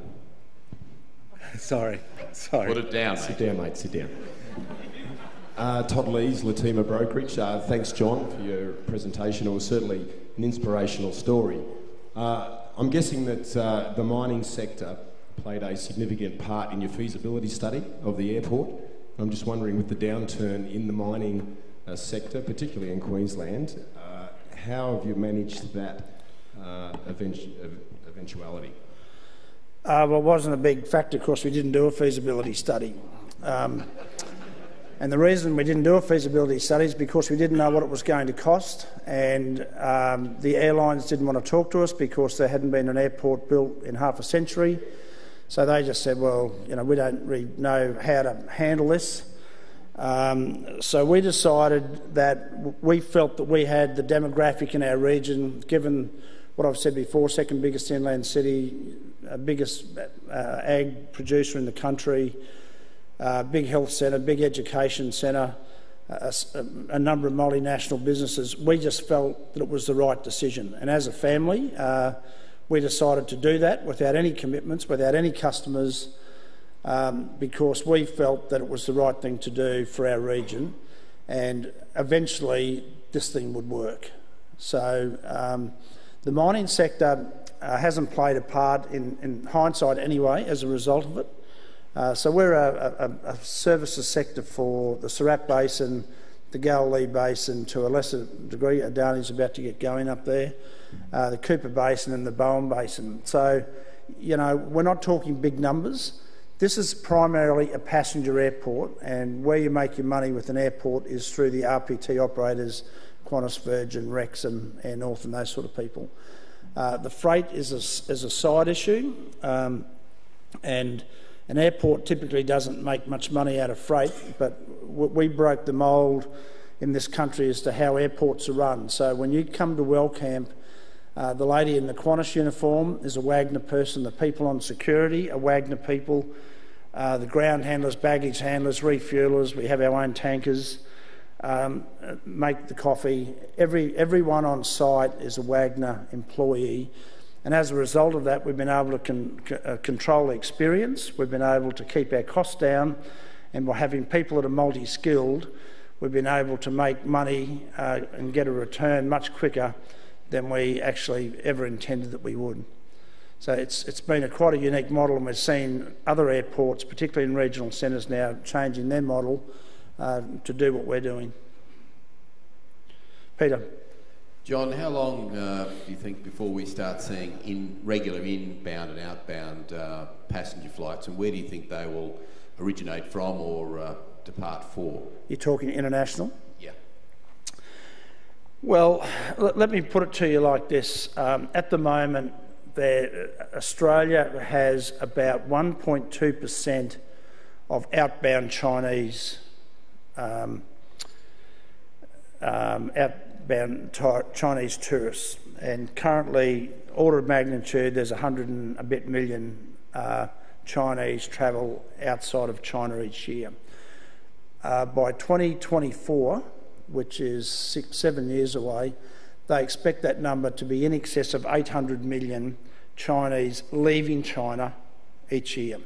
sorry, sorry. Put it down. Sit down, mate. Sit down. Uh, Todd Lees, Latima Brokerage. Uh, thanks, John, for your presentation. It was certainly an inspirational story. Uh, I'm guessing that uh, the mining sector played a significant part in your feasibility study of the airport. I'm just wondering, with the downturn in the mining uh, sector, particularly in Queensland, uh, how have you managed that uh, eventuality? Uh, well, it wasn't a big factor because we didn't do a feasibility study. Um, and the reason we didn't do a feasibility study is because we didn't know what it was going to cost, and um, the airlines didn't want to talk to us because there hadn't been an airport built in half a century. So they just said, well, you know, we don't really know how to handle this. Um, so we decided that we felt that we had the demographic in our region, given what I've said before, second biggest inland city, uh, biggest uh, ag producer in the country, uh, big health centre, big education centre, a, a, number of multinational businesses. We just felt that it was the right decision. And as a family, uh, we decided to do that without any commitments, without any customers, um, because we felt that it was the right thing to do for our region. And eventually, this thing would work. So, um, the mining sector uh, hasn't played a part in, in, hindsight anyway as a result of it. Uh, so we're a, a, a, services sector for the Surat Basin, the Galilee Basin, to a lesser degree. Adani's about to get going up there, uh, the Cooper Basin and the Bowen Basin. So, you know, we're not talking big numbers, This is primarily a passenger airport, and where you make your money with an airport is through the RPT operators, Qantas, Virgin, Rex, and Air North, and those sort of people. Uh, the freight is a, is a side issue, um, and an airport typically doesn't make much money out of freight, but we broke the mould in this country as to how airports are run. So when you come to Wellcamp, uh, the lady in the Qantas uniform is a Wagner person. The people on security are Wagner people. Uh, the ground handlers, baggage handlers, refuelers, we have our own tankers, um, make the coffee. Every, everyone on site is a Wagner employee. And as a result of that, we've been able to con uh, control the experience, we've been able to keep our costs down, and by having people that are multi skilled, we've been able to make money uh, and get a return much quicker than we actually ever intended that we would. So it's, it's been a quite a unique model, and we've seen other airports, particularly in regional centres now, changing their model uh, to do what we're doing. Peter. John, how long uh, do you think before we start seeing in regular inbound and outbound uh, passenger flights, and where do you think they will originate from or uh, depart for? You're talking international? Yeah. Well, let me put it to you like this. Um, at the moment, there, Australia has about 1.2% of outbound Chinese um, um, outbound Chinese tourists. And currently, order of magnitude, there's 100 and a bit million uh, Chinese travel outside of China each year. Uh, by 2024, which is six, seven years away, they expect that number to be in excess of 800 million Chinese leaving China each year.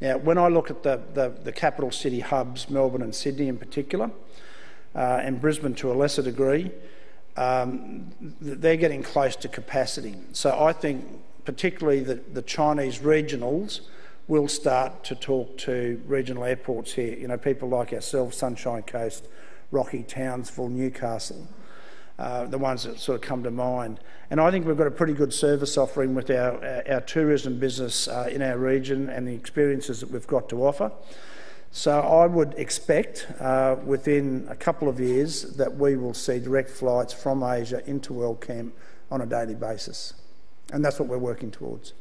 Now, when I look at the, the, the capital city hubs, Melbourne and Sydney in particular, uh, and Brisbane to a lesser degree, um, they're getting close to capacity. So I think particularly the, the Chinese regionals will start to talk to regional airports here. You know, people like ourselves, Sunshine Coast, Rocky, Townsville, Newcastle, uh, the ones that sort of come to mind. And I think we've got a pretty good service offering with our, our, our tourism business uh, in our region and the experiences that we've got to offer. So I would expect uh, within a couple of years that we will see direct flights from Asia into Wellcamp on a daily basis. And that's what we're working towards.